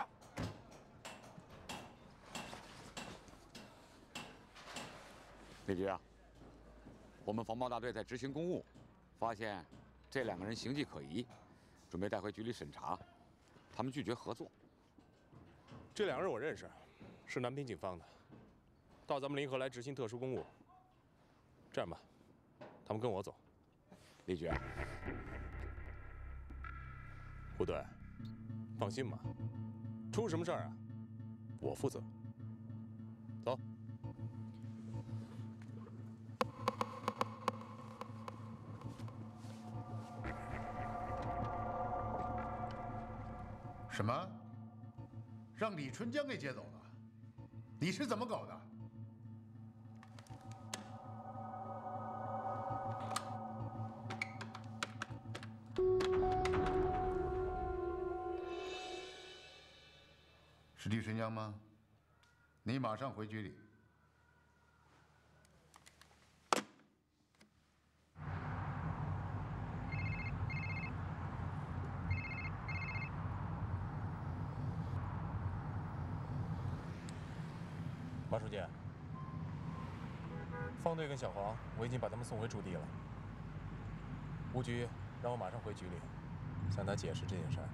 李局啊，我们防暴大队在执行公务，发现这两个人形迹可疑，准备带回局里审查，他们拒绝合作。这两个人我认识，是南平警方的，到咱们临河来执行特殊公务。这样吧，他们跟我走。李局，胡队，放心吧，出什么事儿啊，我负责。走。什么？让李春江给接走了，你是怎么搞的？江吗？你马上回局里。马书记，方队跟小黄，我已经把他们送回驻地了。吴局让我马上回局里，向他解释这件事儿。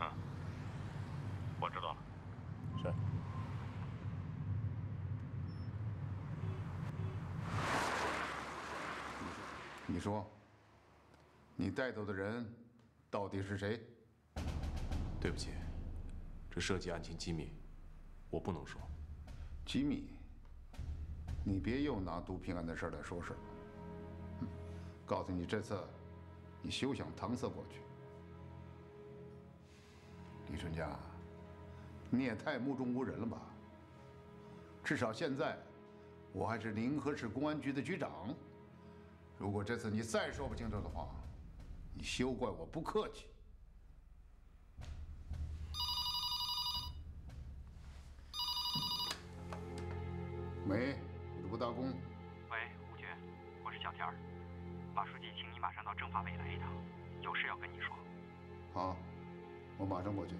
嗯，我知道了。是。你说，你带走的人到底是谁？对不起，这涉及案情机密，我不能说。机密？你别又拿毒品案的事来说事儿。告诉你，这次你休想搪塞过去。李春江，你也太目中无人了吧？至少现在，我还是临河市公安局的局长。如果这次你再说不清楚的话，你休怪我不客气。喂，五部大公。喂，吴局，我是小天儿。马书记，请你马上到政法委来一趟，有事要跟你说。好，我马上过去。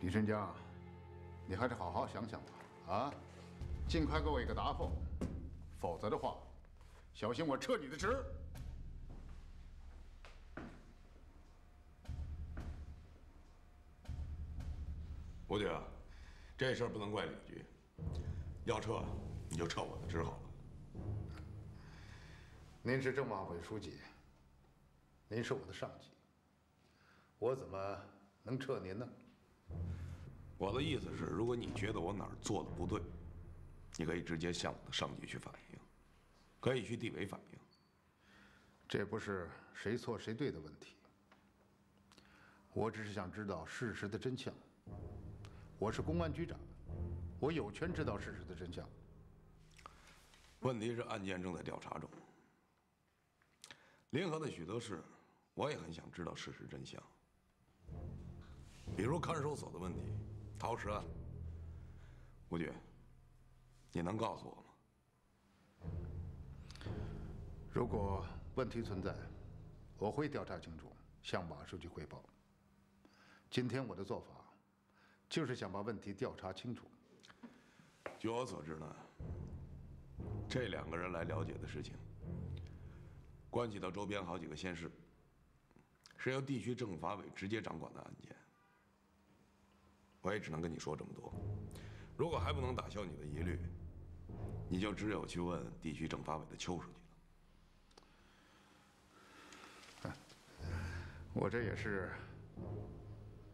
李春江，你还是好好想想吧，啊，尽快给我一个答复，否则的话，小心我撤你的职。吴局，这事儿不能怪李局，要撤你就撤我的职好了。您是政法委书记，您是我的上级，我怎么能撤您呢？我的意思是，如果你觉得我哪儿做的不对，你可以直接向我的上级去反映，可以去地委反映。这不是谁错谁对的问题，我只是想知道事实的真相。我是公安局长，我有权知道事实的真相。问题是案件正在调查中，临河的许多事，我也很想知道事实真相。比如看守所的问题、陶石案，吴局，你能告诉我吗？如果问题存在，我会调查清楚，向马书记汇报。今天我的做法，就是想把问题调查清楚。据我所知呢，这两个人来了解的事情，关系到周边好几个县市，是由地区政法委直接掌管的案件。我也只能跟你说这么多。如果还不能打消你的疑虑，你就只有去问地区政法委的邱书记了。我这也是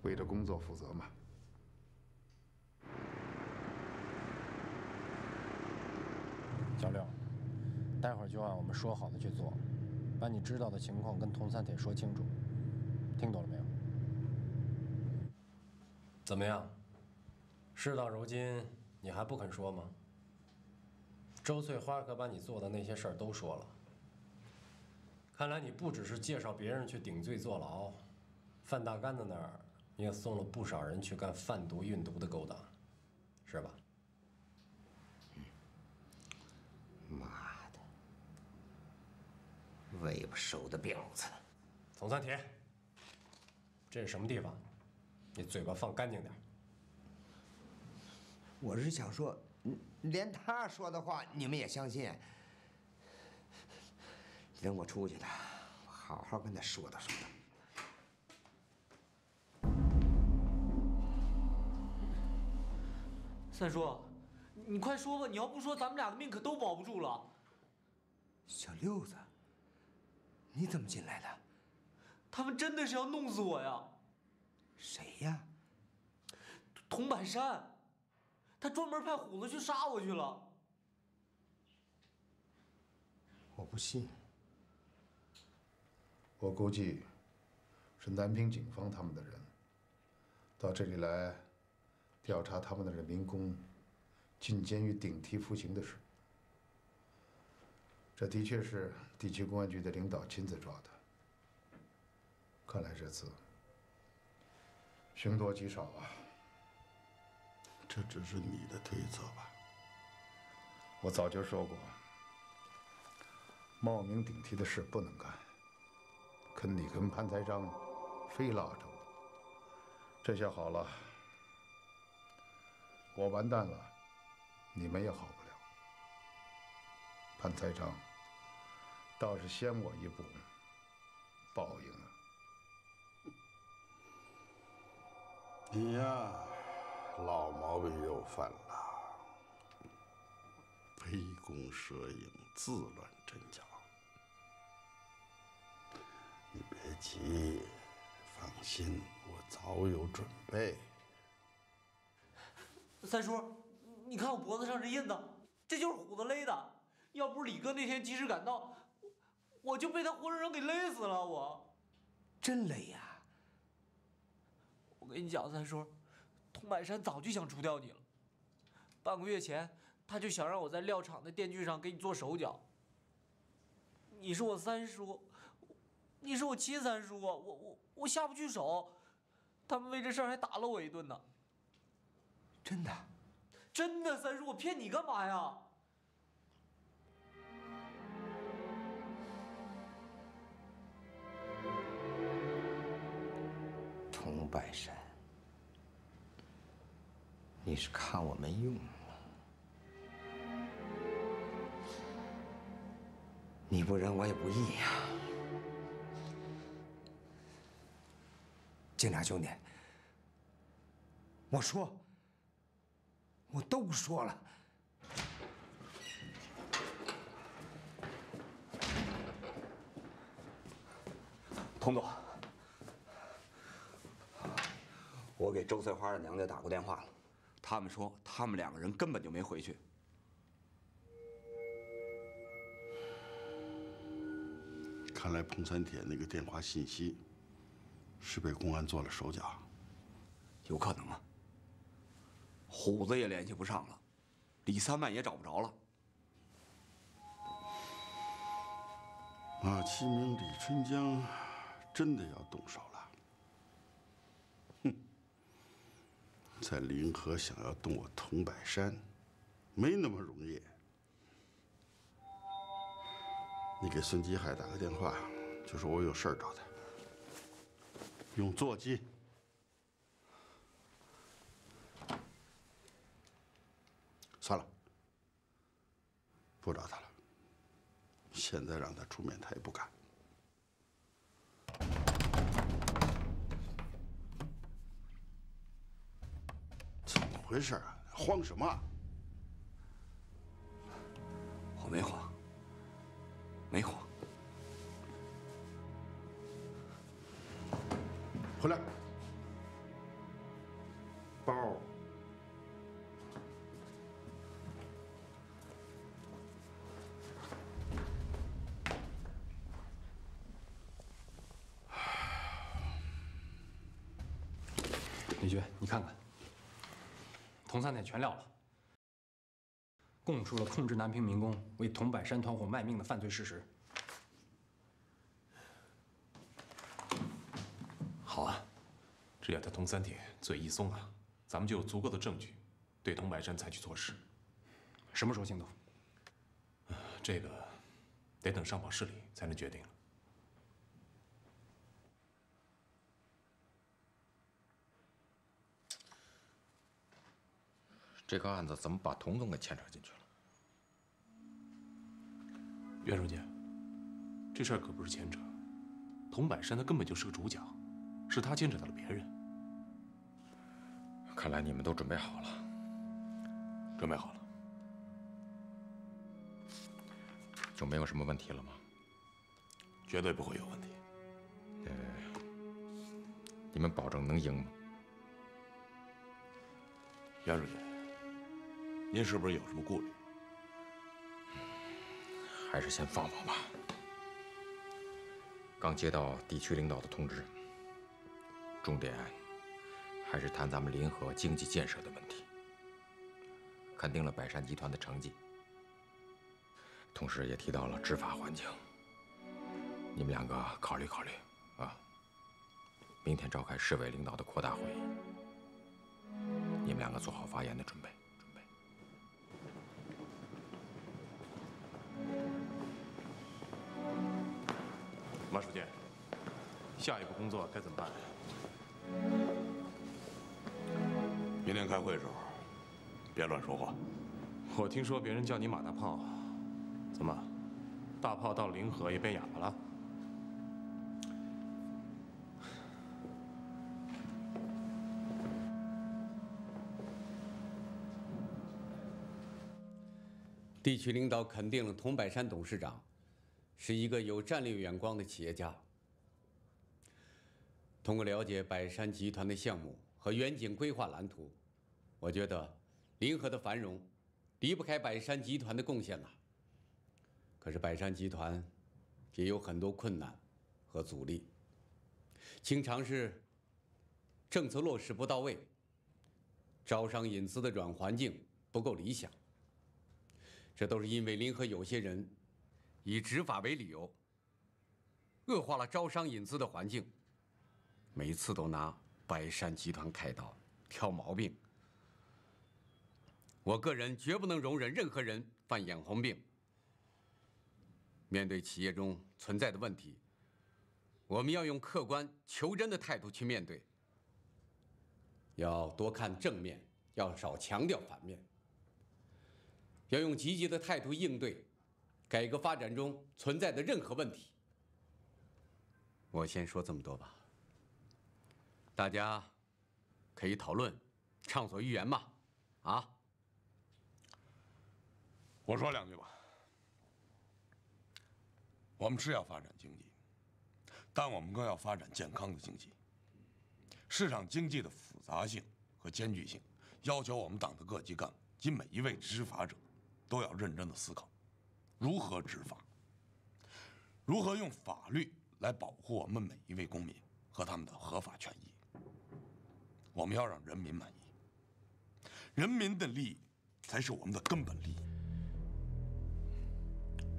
为了工作负责嘛。小六，待会儿就按我们说好的去做，把你知道的情况跟佟三铁说清楚，听懂了没有？怎么样？事到如今，你还不肯说吗？周翠花可把你做的那些事儿都说了。看来你不只是介绍别人去顶罪坐牢，范大干的那儿，你也送了不少人去干贩毒运毒的勾当，是吧？妈的，尾巴收的婊子！总算铁，这是什么地方？你嘴巴放干净点。我是想说，连他说的话你们也相信？等我出去了，我好好跟他说道说道。三叔，你快说吧！你要不说，咱们俩的命可都保不住了。小六子，你怎么进来的？他们真的是要弄死我呀！谁呀？桐柏山，他专门派虎子去杀我去了。我不信。我估计，是南平警方他们的人到这里来调查他们的民工进监狱顶替服刑的事。这的确是地区公安局的领导亲自抓的。看来这次凶多吉少啊！这只是你的推测吧？我早就说过，冒名顶替的事不能干。可你跟潘才章非拉着我，这下好了，我完蛋了，你们也好不了。潘才章倒是先我一步，报应啊。你呀，老毛病又犯了，杯弓蛇影，自乱阵脚。你别急，放心，我早有准备。三叔，你看我脖子上这印子，这就是虎子勒的。要不是李哥那天及时赶到，我就被他活生生给勒死了。我真勒呀！我跟你讲，三叔，佟百山早就想除掉你了。半个月前，他就想让我在料厂的电锯上给你做手脚。你是我三叔，你是我亲三叔啊，我我我下不去手。他们为这事儿还打了我一顿呢。真的？真的，三叔，我骗你干嘛呀？童百山，你是看我没用吗？你不仁我也不义呀！警察兄弟，我说，我都说了。佟总，我给周翠花的娘家打过电话了，他们说他们两个人根本就没回去。看来彭三铁那个电话信息是被公安做了手脚，有可能啊。虎子也联系不上了，李三万也找不着了。马其明、李春江真的要动手了。哼，在临河想要动我佟百山，没那么容易。你给孙继海打个电话，就说我有事儿找他，用座机。算了，不找他了。现在让他出面，他也不敢。怎么回事啊？慌什么？我没慌，没慌。回来，三铁全撂了，供出了控制南平民工为佟百山团伙卖命的犯罪事实。好啊，只要他佟三铁嘴一松啊，咱们就有足够的证据，对佟百山采取措施。什么时候行动？这个得等上报市里才能决定了。这个案子怎么把童总给牵扯进去了？袁书记，这事儿可不是牵扯，童百山他根本就是个主角，是他牵扯到了别人。看来你们都准备好了。准备好了。就没有什么问题了吗？绝对不会有问题。呃，你们保证能赢吗？袁书记，您是不是有什么顾虑？还是先放放吧。刚接到地区领导的通知，重点还是谈咱们临河经济建设的问题。肯定了百山集团的成绩，同时也提到了执法环境。你们两个考虑考虑啊。明天召开市委领导的扩大会议，你们两个做好发言的准备。马书记，下一步工作该怎么办？明天开会的时候，别乱说话。我听说别人叫你马大炮，怎么，大炮到临河也变哑巴了？地区领导肯定了桐柏山董事长是一个有战略眼光的企业家。通过了解百山集团的项目和远景规划蓝图，我觉得临河的繁荣离不开百山集团的贡献了。可是百山集团也有很多困难和阻力，经常是政策落实不到位，招商引资的软环境不够理想。这都是因为临河有些人以执法为理由，恶化了招商引资的环境。每次都拿百山集团开刀挑毛病。我个人绝不能容忍任何人犯眼红病。面对企业中存在的问题，我们要用客观求真的态度去面对，要多看正面，要少强调反面。要用积极的态度应对改革发展中存在的任何问题。我先说这么多吧，大家可以讨论，畅所欲言嘛，啊？我说两句吧。我们是要发展经济，但我们更要发展健康的经济。市场经济的复杂性和艰巨性，要求我们党的各级干部及每一位执法者。都要认真的思考，如何执法，如何用法律来保护我们每一位公民和他们的合法权益。我们要让人民满意，人民的利益才是我们的根本利益。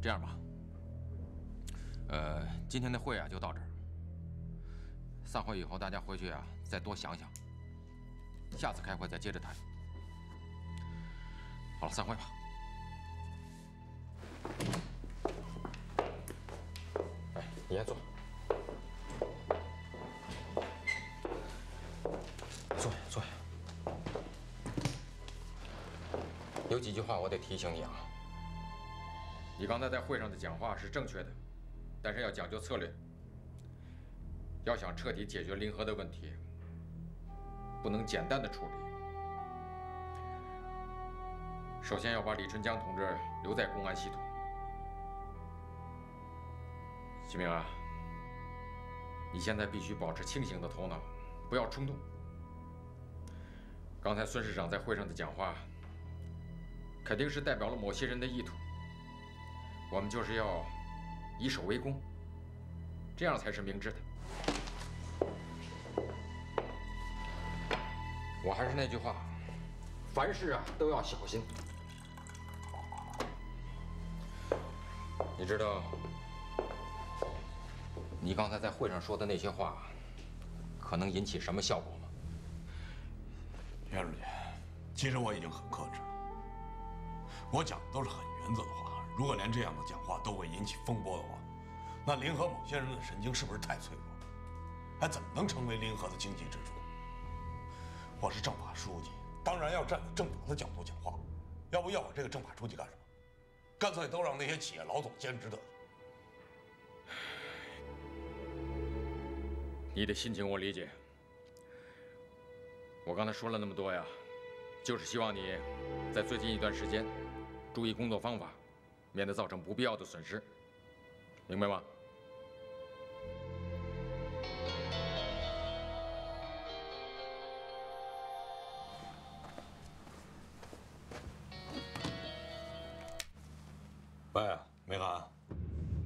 这样吧，呃，今天的会啊就到这儿。散会以后，大家回去啊再多想想，下次开会再接着谈。好了，散会吧。哎，你先坐。坐下，坐下。有几句话我得提醒你啊。你刚才在会上的讲话是正确的，但是要讲究策略。要想彻底解决临河的问题，不能简单的处理。首先要把李春江同志留在公安系统。徐明啊，你现在必须保持清醒的头脑，不要冲动。刚才孙市长在会上的讲话，肯定是代表了某些人的意图。我们就是要以守为攻，这样才是明智的。我还是那句话，凡事啊都要小心。你知道？你刚才在会上说的那些话，可能引起什么效果吗？袁书记，其实我已经很克制了。我讲的都是很原则的话。如果连这样的讲话都会引起风波的话，那临河某些人的神经是不是太脆弱？还怎么能成为临河的经济支柱？我是政法书记，当然要站在政法的角度讲话。要不要我这个政法书记干什么？干脆都让那些企业老总兼职得了。你的心情我理解。我刚才说了那么多呀，就是希望你在最近一段时间注意工作方法，免得造成不必要的损失，明白吗？喂，梅涵。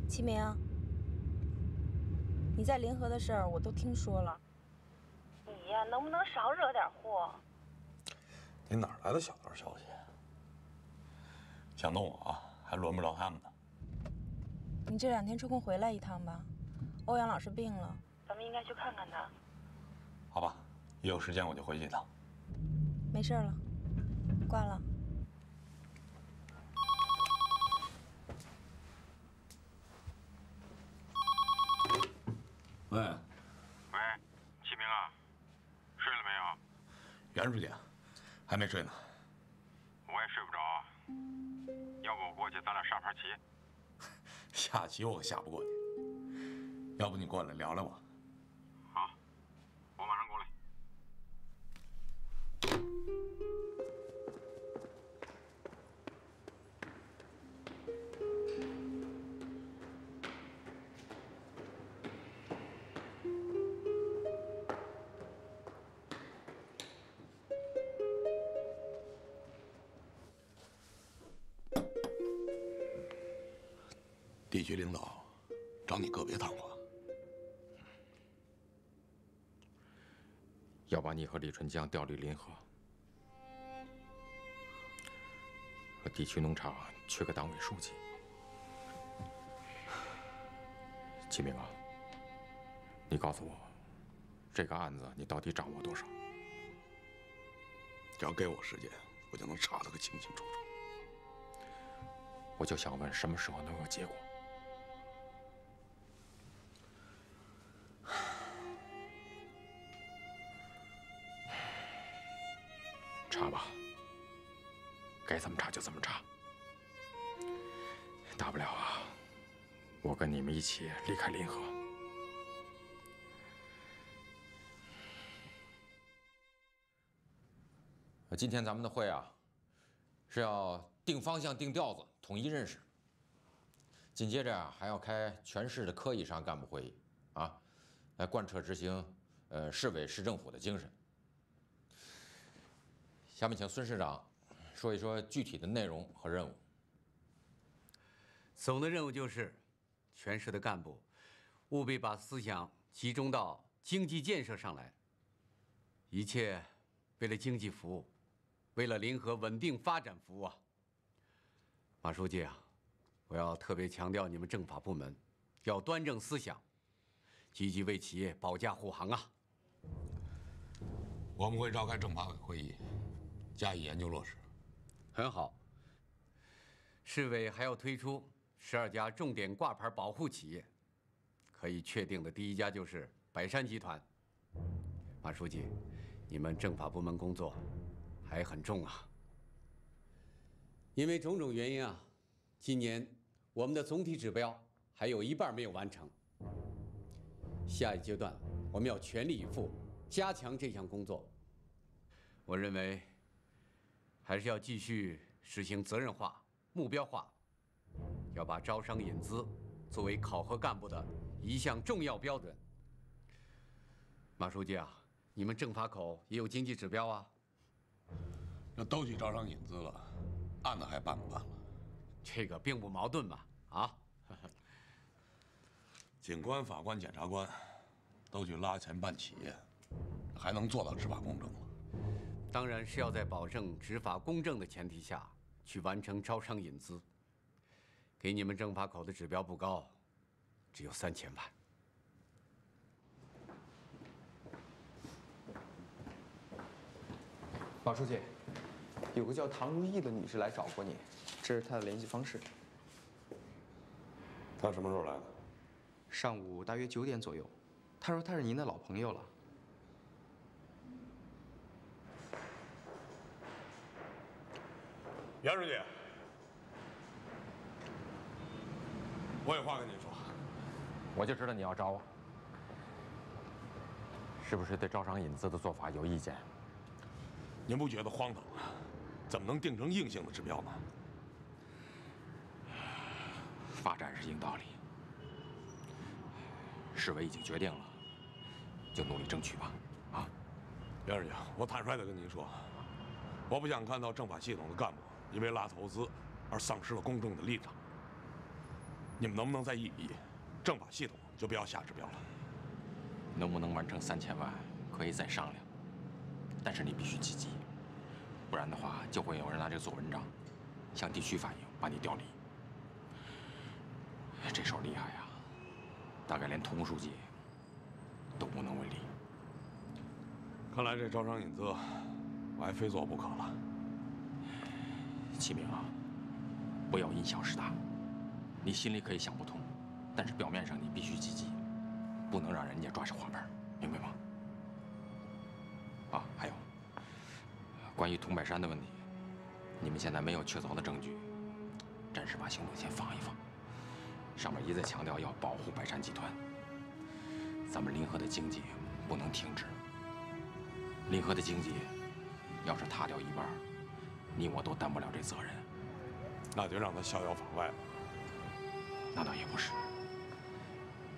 齐明。你在临河的事儿我都听说了，你呀，能不能少惹点祸？你哪来的小道消息？想弄我啊，还轮不着他们呢。你这两天抽空回来一趟吧。欧阳老师病了，咱们应该去看看他。好吧，一有时间我就回去一趟。没事了，挂了。喂，喂，启明啊，睡了没有？袁书记，还没睡呢。我也睡不着，要不我过去咱俩下盘棋？下棋我可下不过你，要不你过来聊聊吧。把你和李春江调离临河。地区农场缺个党委书记。启明啊，你告诉我，这个案子你到底掌握多少？只要给我时间，我就能查得个清清楚楚。我就想问，什么时候能有结果？查吧，该怎么查就怎么查。大不了啊，我跟你们一起离开临河。今天咱们的会啊，是要定方向、定调子、统一认识。紧接着啊，还要开全市的科以上干部会议，啊，来贯彻执行呃市委市政府的精神。下面请孙市长说一说具体的内容和任务。总的任务就是，全市的干部务必把思想集中到经济建设上来，一切为了经济服务，为了临河稳定发展服务啊。马书记啊，我要特别强调你们政法部门要端正思想，积极为企业保驾护航啊。我们会召开政法委会议，加以研究落实。很好。市委还要推出十二家重点挂牌保护企业，可以确定的第一家就是百山集团。马书记，你们政法部门工作还很重啊。因为种种原因啊，今年我们的总体指标还有一半没有完成。下一阶段我们要全力以赴，加强这项工作。我认为还是要继续实行责任化、目标化，要把招商引资作为考核干部的一项重要标准。马书记啊，你们政法口也有经济指标啊。那都去招商引资了，案子还办不办了？这个并不矛盾吧，啊？警官、法官、检察官都去拉钱办企业，还能做到执法公正吗？当然是要在保证执法公正的前提下去完成招商引资。给你们政法口的指标不高，只有三千万。马书记，有个叫唐如意的女士来找过你，这是她的联系方式。她什么时候来的？上午大约九点左右。她说她是您的老朋友了。袁书记，我有话跟您说。我就知道你要找我，是不是对招商引资的做法有意见？您不觉得荒唐吗？怎么能定成硬性的指标呢？发展是硬道理，市委已经决定了，就努力争取吧。啊，杨书记，我坦率的跟您说，我不想看到政法系统的干部因为拉投资而丧失了公正的立场。你们能不能再议一议，政法系统就不要下指标了？能不能完成三千万，可以再商量，但是你必须积极，不然的话就会有人拿这个做文章，向地区反映，把你调离。这手厉害呀，大概连童书记都无能为力。看来这招商引资，我还非做不可了。启明啊，不要因小失大，你心里可以想不通，但是表面上你必须积极，不能让人家抓着花瓣，明白吗？啊，还有，关于桐柏山的问题，你们现在没有确凿的证据，暂时把行动先放一放。上面一再强调要保护百山集团，咱们临河的经济不能停止。临河的经济要是塌掉一半，你我都担不了这责任。那就让他逍遥法外吧。那倒也不是，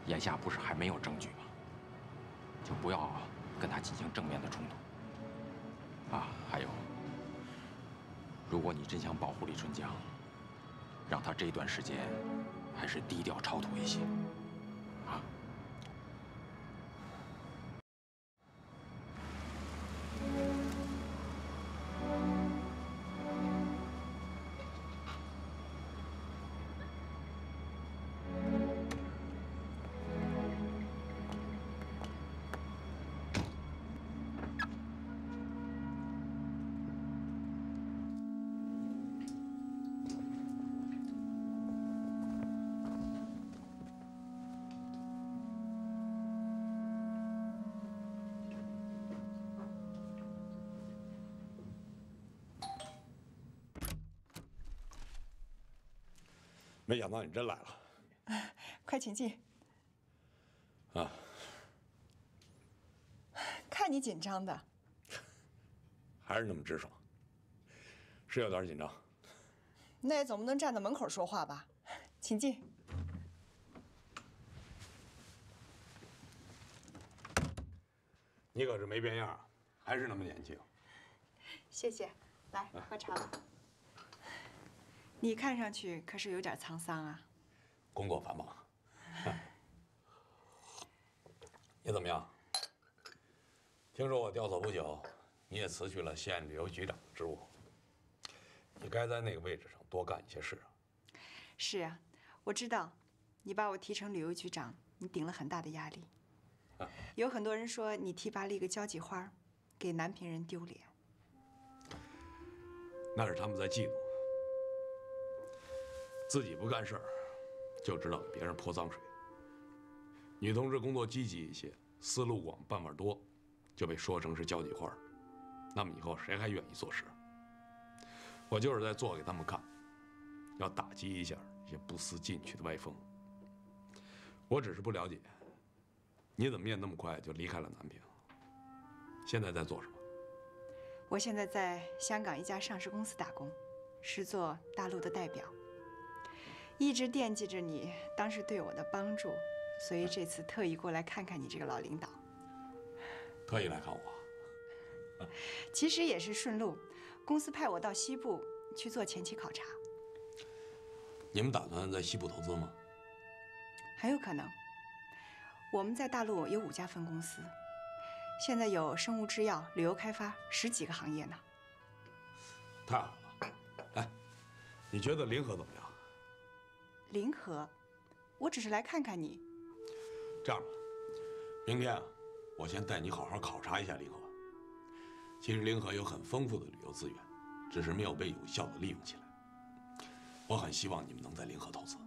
眼下不是还没有证据吗？就不要跟他进行正面的冲突。啊，还有，如果你真想保护李春江，让他这段时间还是低调超脱一些。没想到你真来了 快请进。啊！看你紧张的，还是那么直爽，是有点紧张。那也总不能站在门口说话吧？请进。你可是没变样，还是那么年轻。谢谢，来喝茶吧。你看上去可是有点沧桑啊。工作繁忙。你怎么样？听说我调走不久，你也辞去了县旅游局长的职务。你该在那个位置上多干一些事啊。是啊，我知道，你把我提成旅游局长，你顶了很大的压力。有很多人说你提拔了一个交际花，给南平人丢脸。那是他们在嫉妒，自己不干事儿，就知道给别人泼脏水。女同志工作积极一些，思路广，办法多，就被说成是交际花。那么以后谁还愿意做事？我就是在做给他们看，要打击一下一些不思进取的歪风。我只是不了解，你怎么也那么快就离开了南平？现在在做什么？我现在在香港一家上市公司打工，是做大陆的代表。一直惦记着你当时对我的帮助，所以这次特意过来看看你这个老领导。特意来看我？其实也是顺路，公司派我到西部去做前期考察。你们打算在西部投资吗？很有可能。我们在大陆有五家分公司，现在有生物制药、旅游开发十几个行业呢。太好了！哎，你觉得林河怎么样？临河，我只是来看看你。这样吧，明天啊，我先带你好好考察一下临河。其实临河有很丰富的旅游资源，只是没有被有效的利用起来。我很希望你们能在临河投资。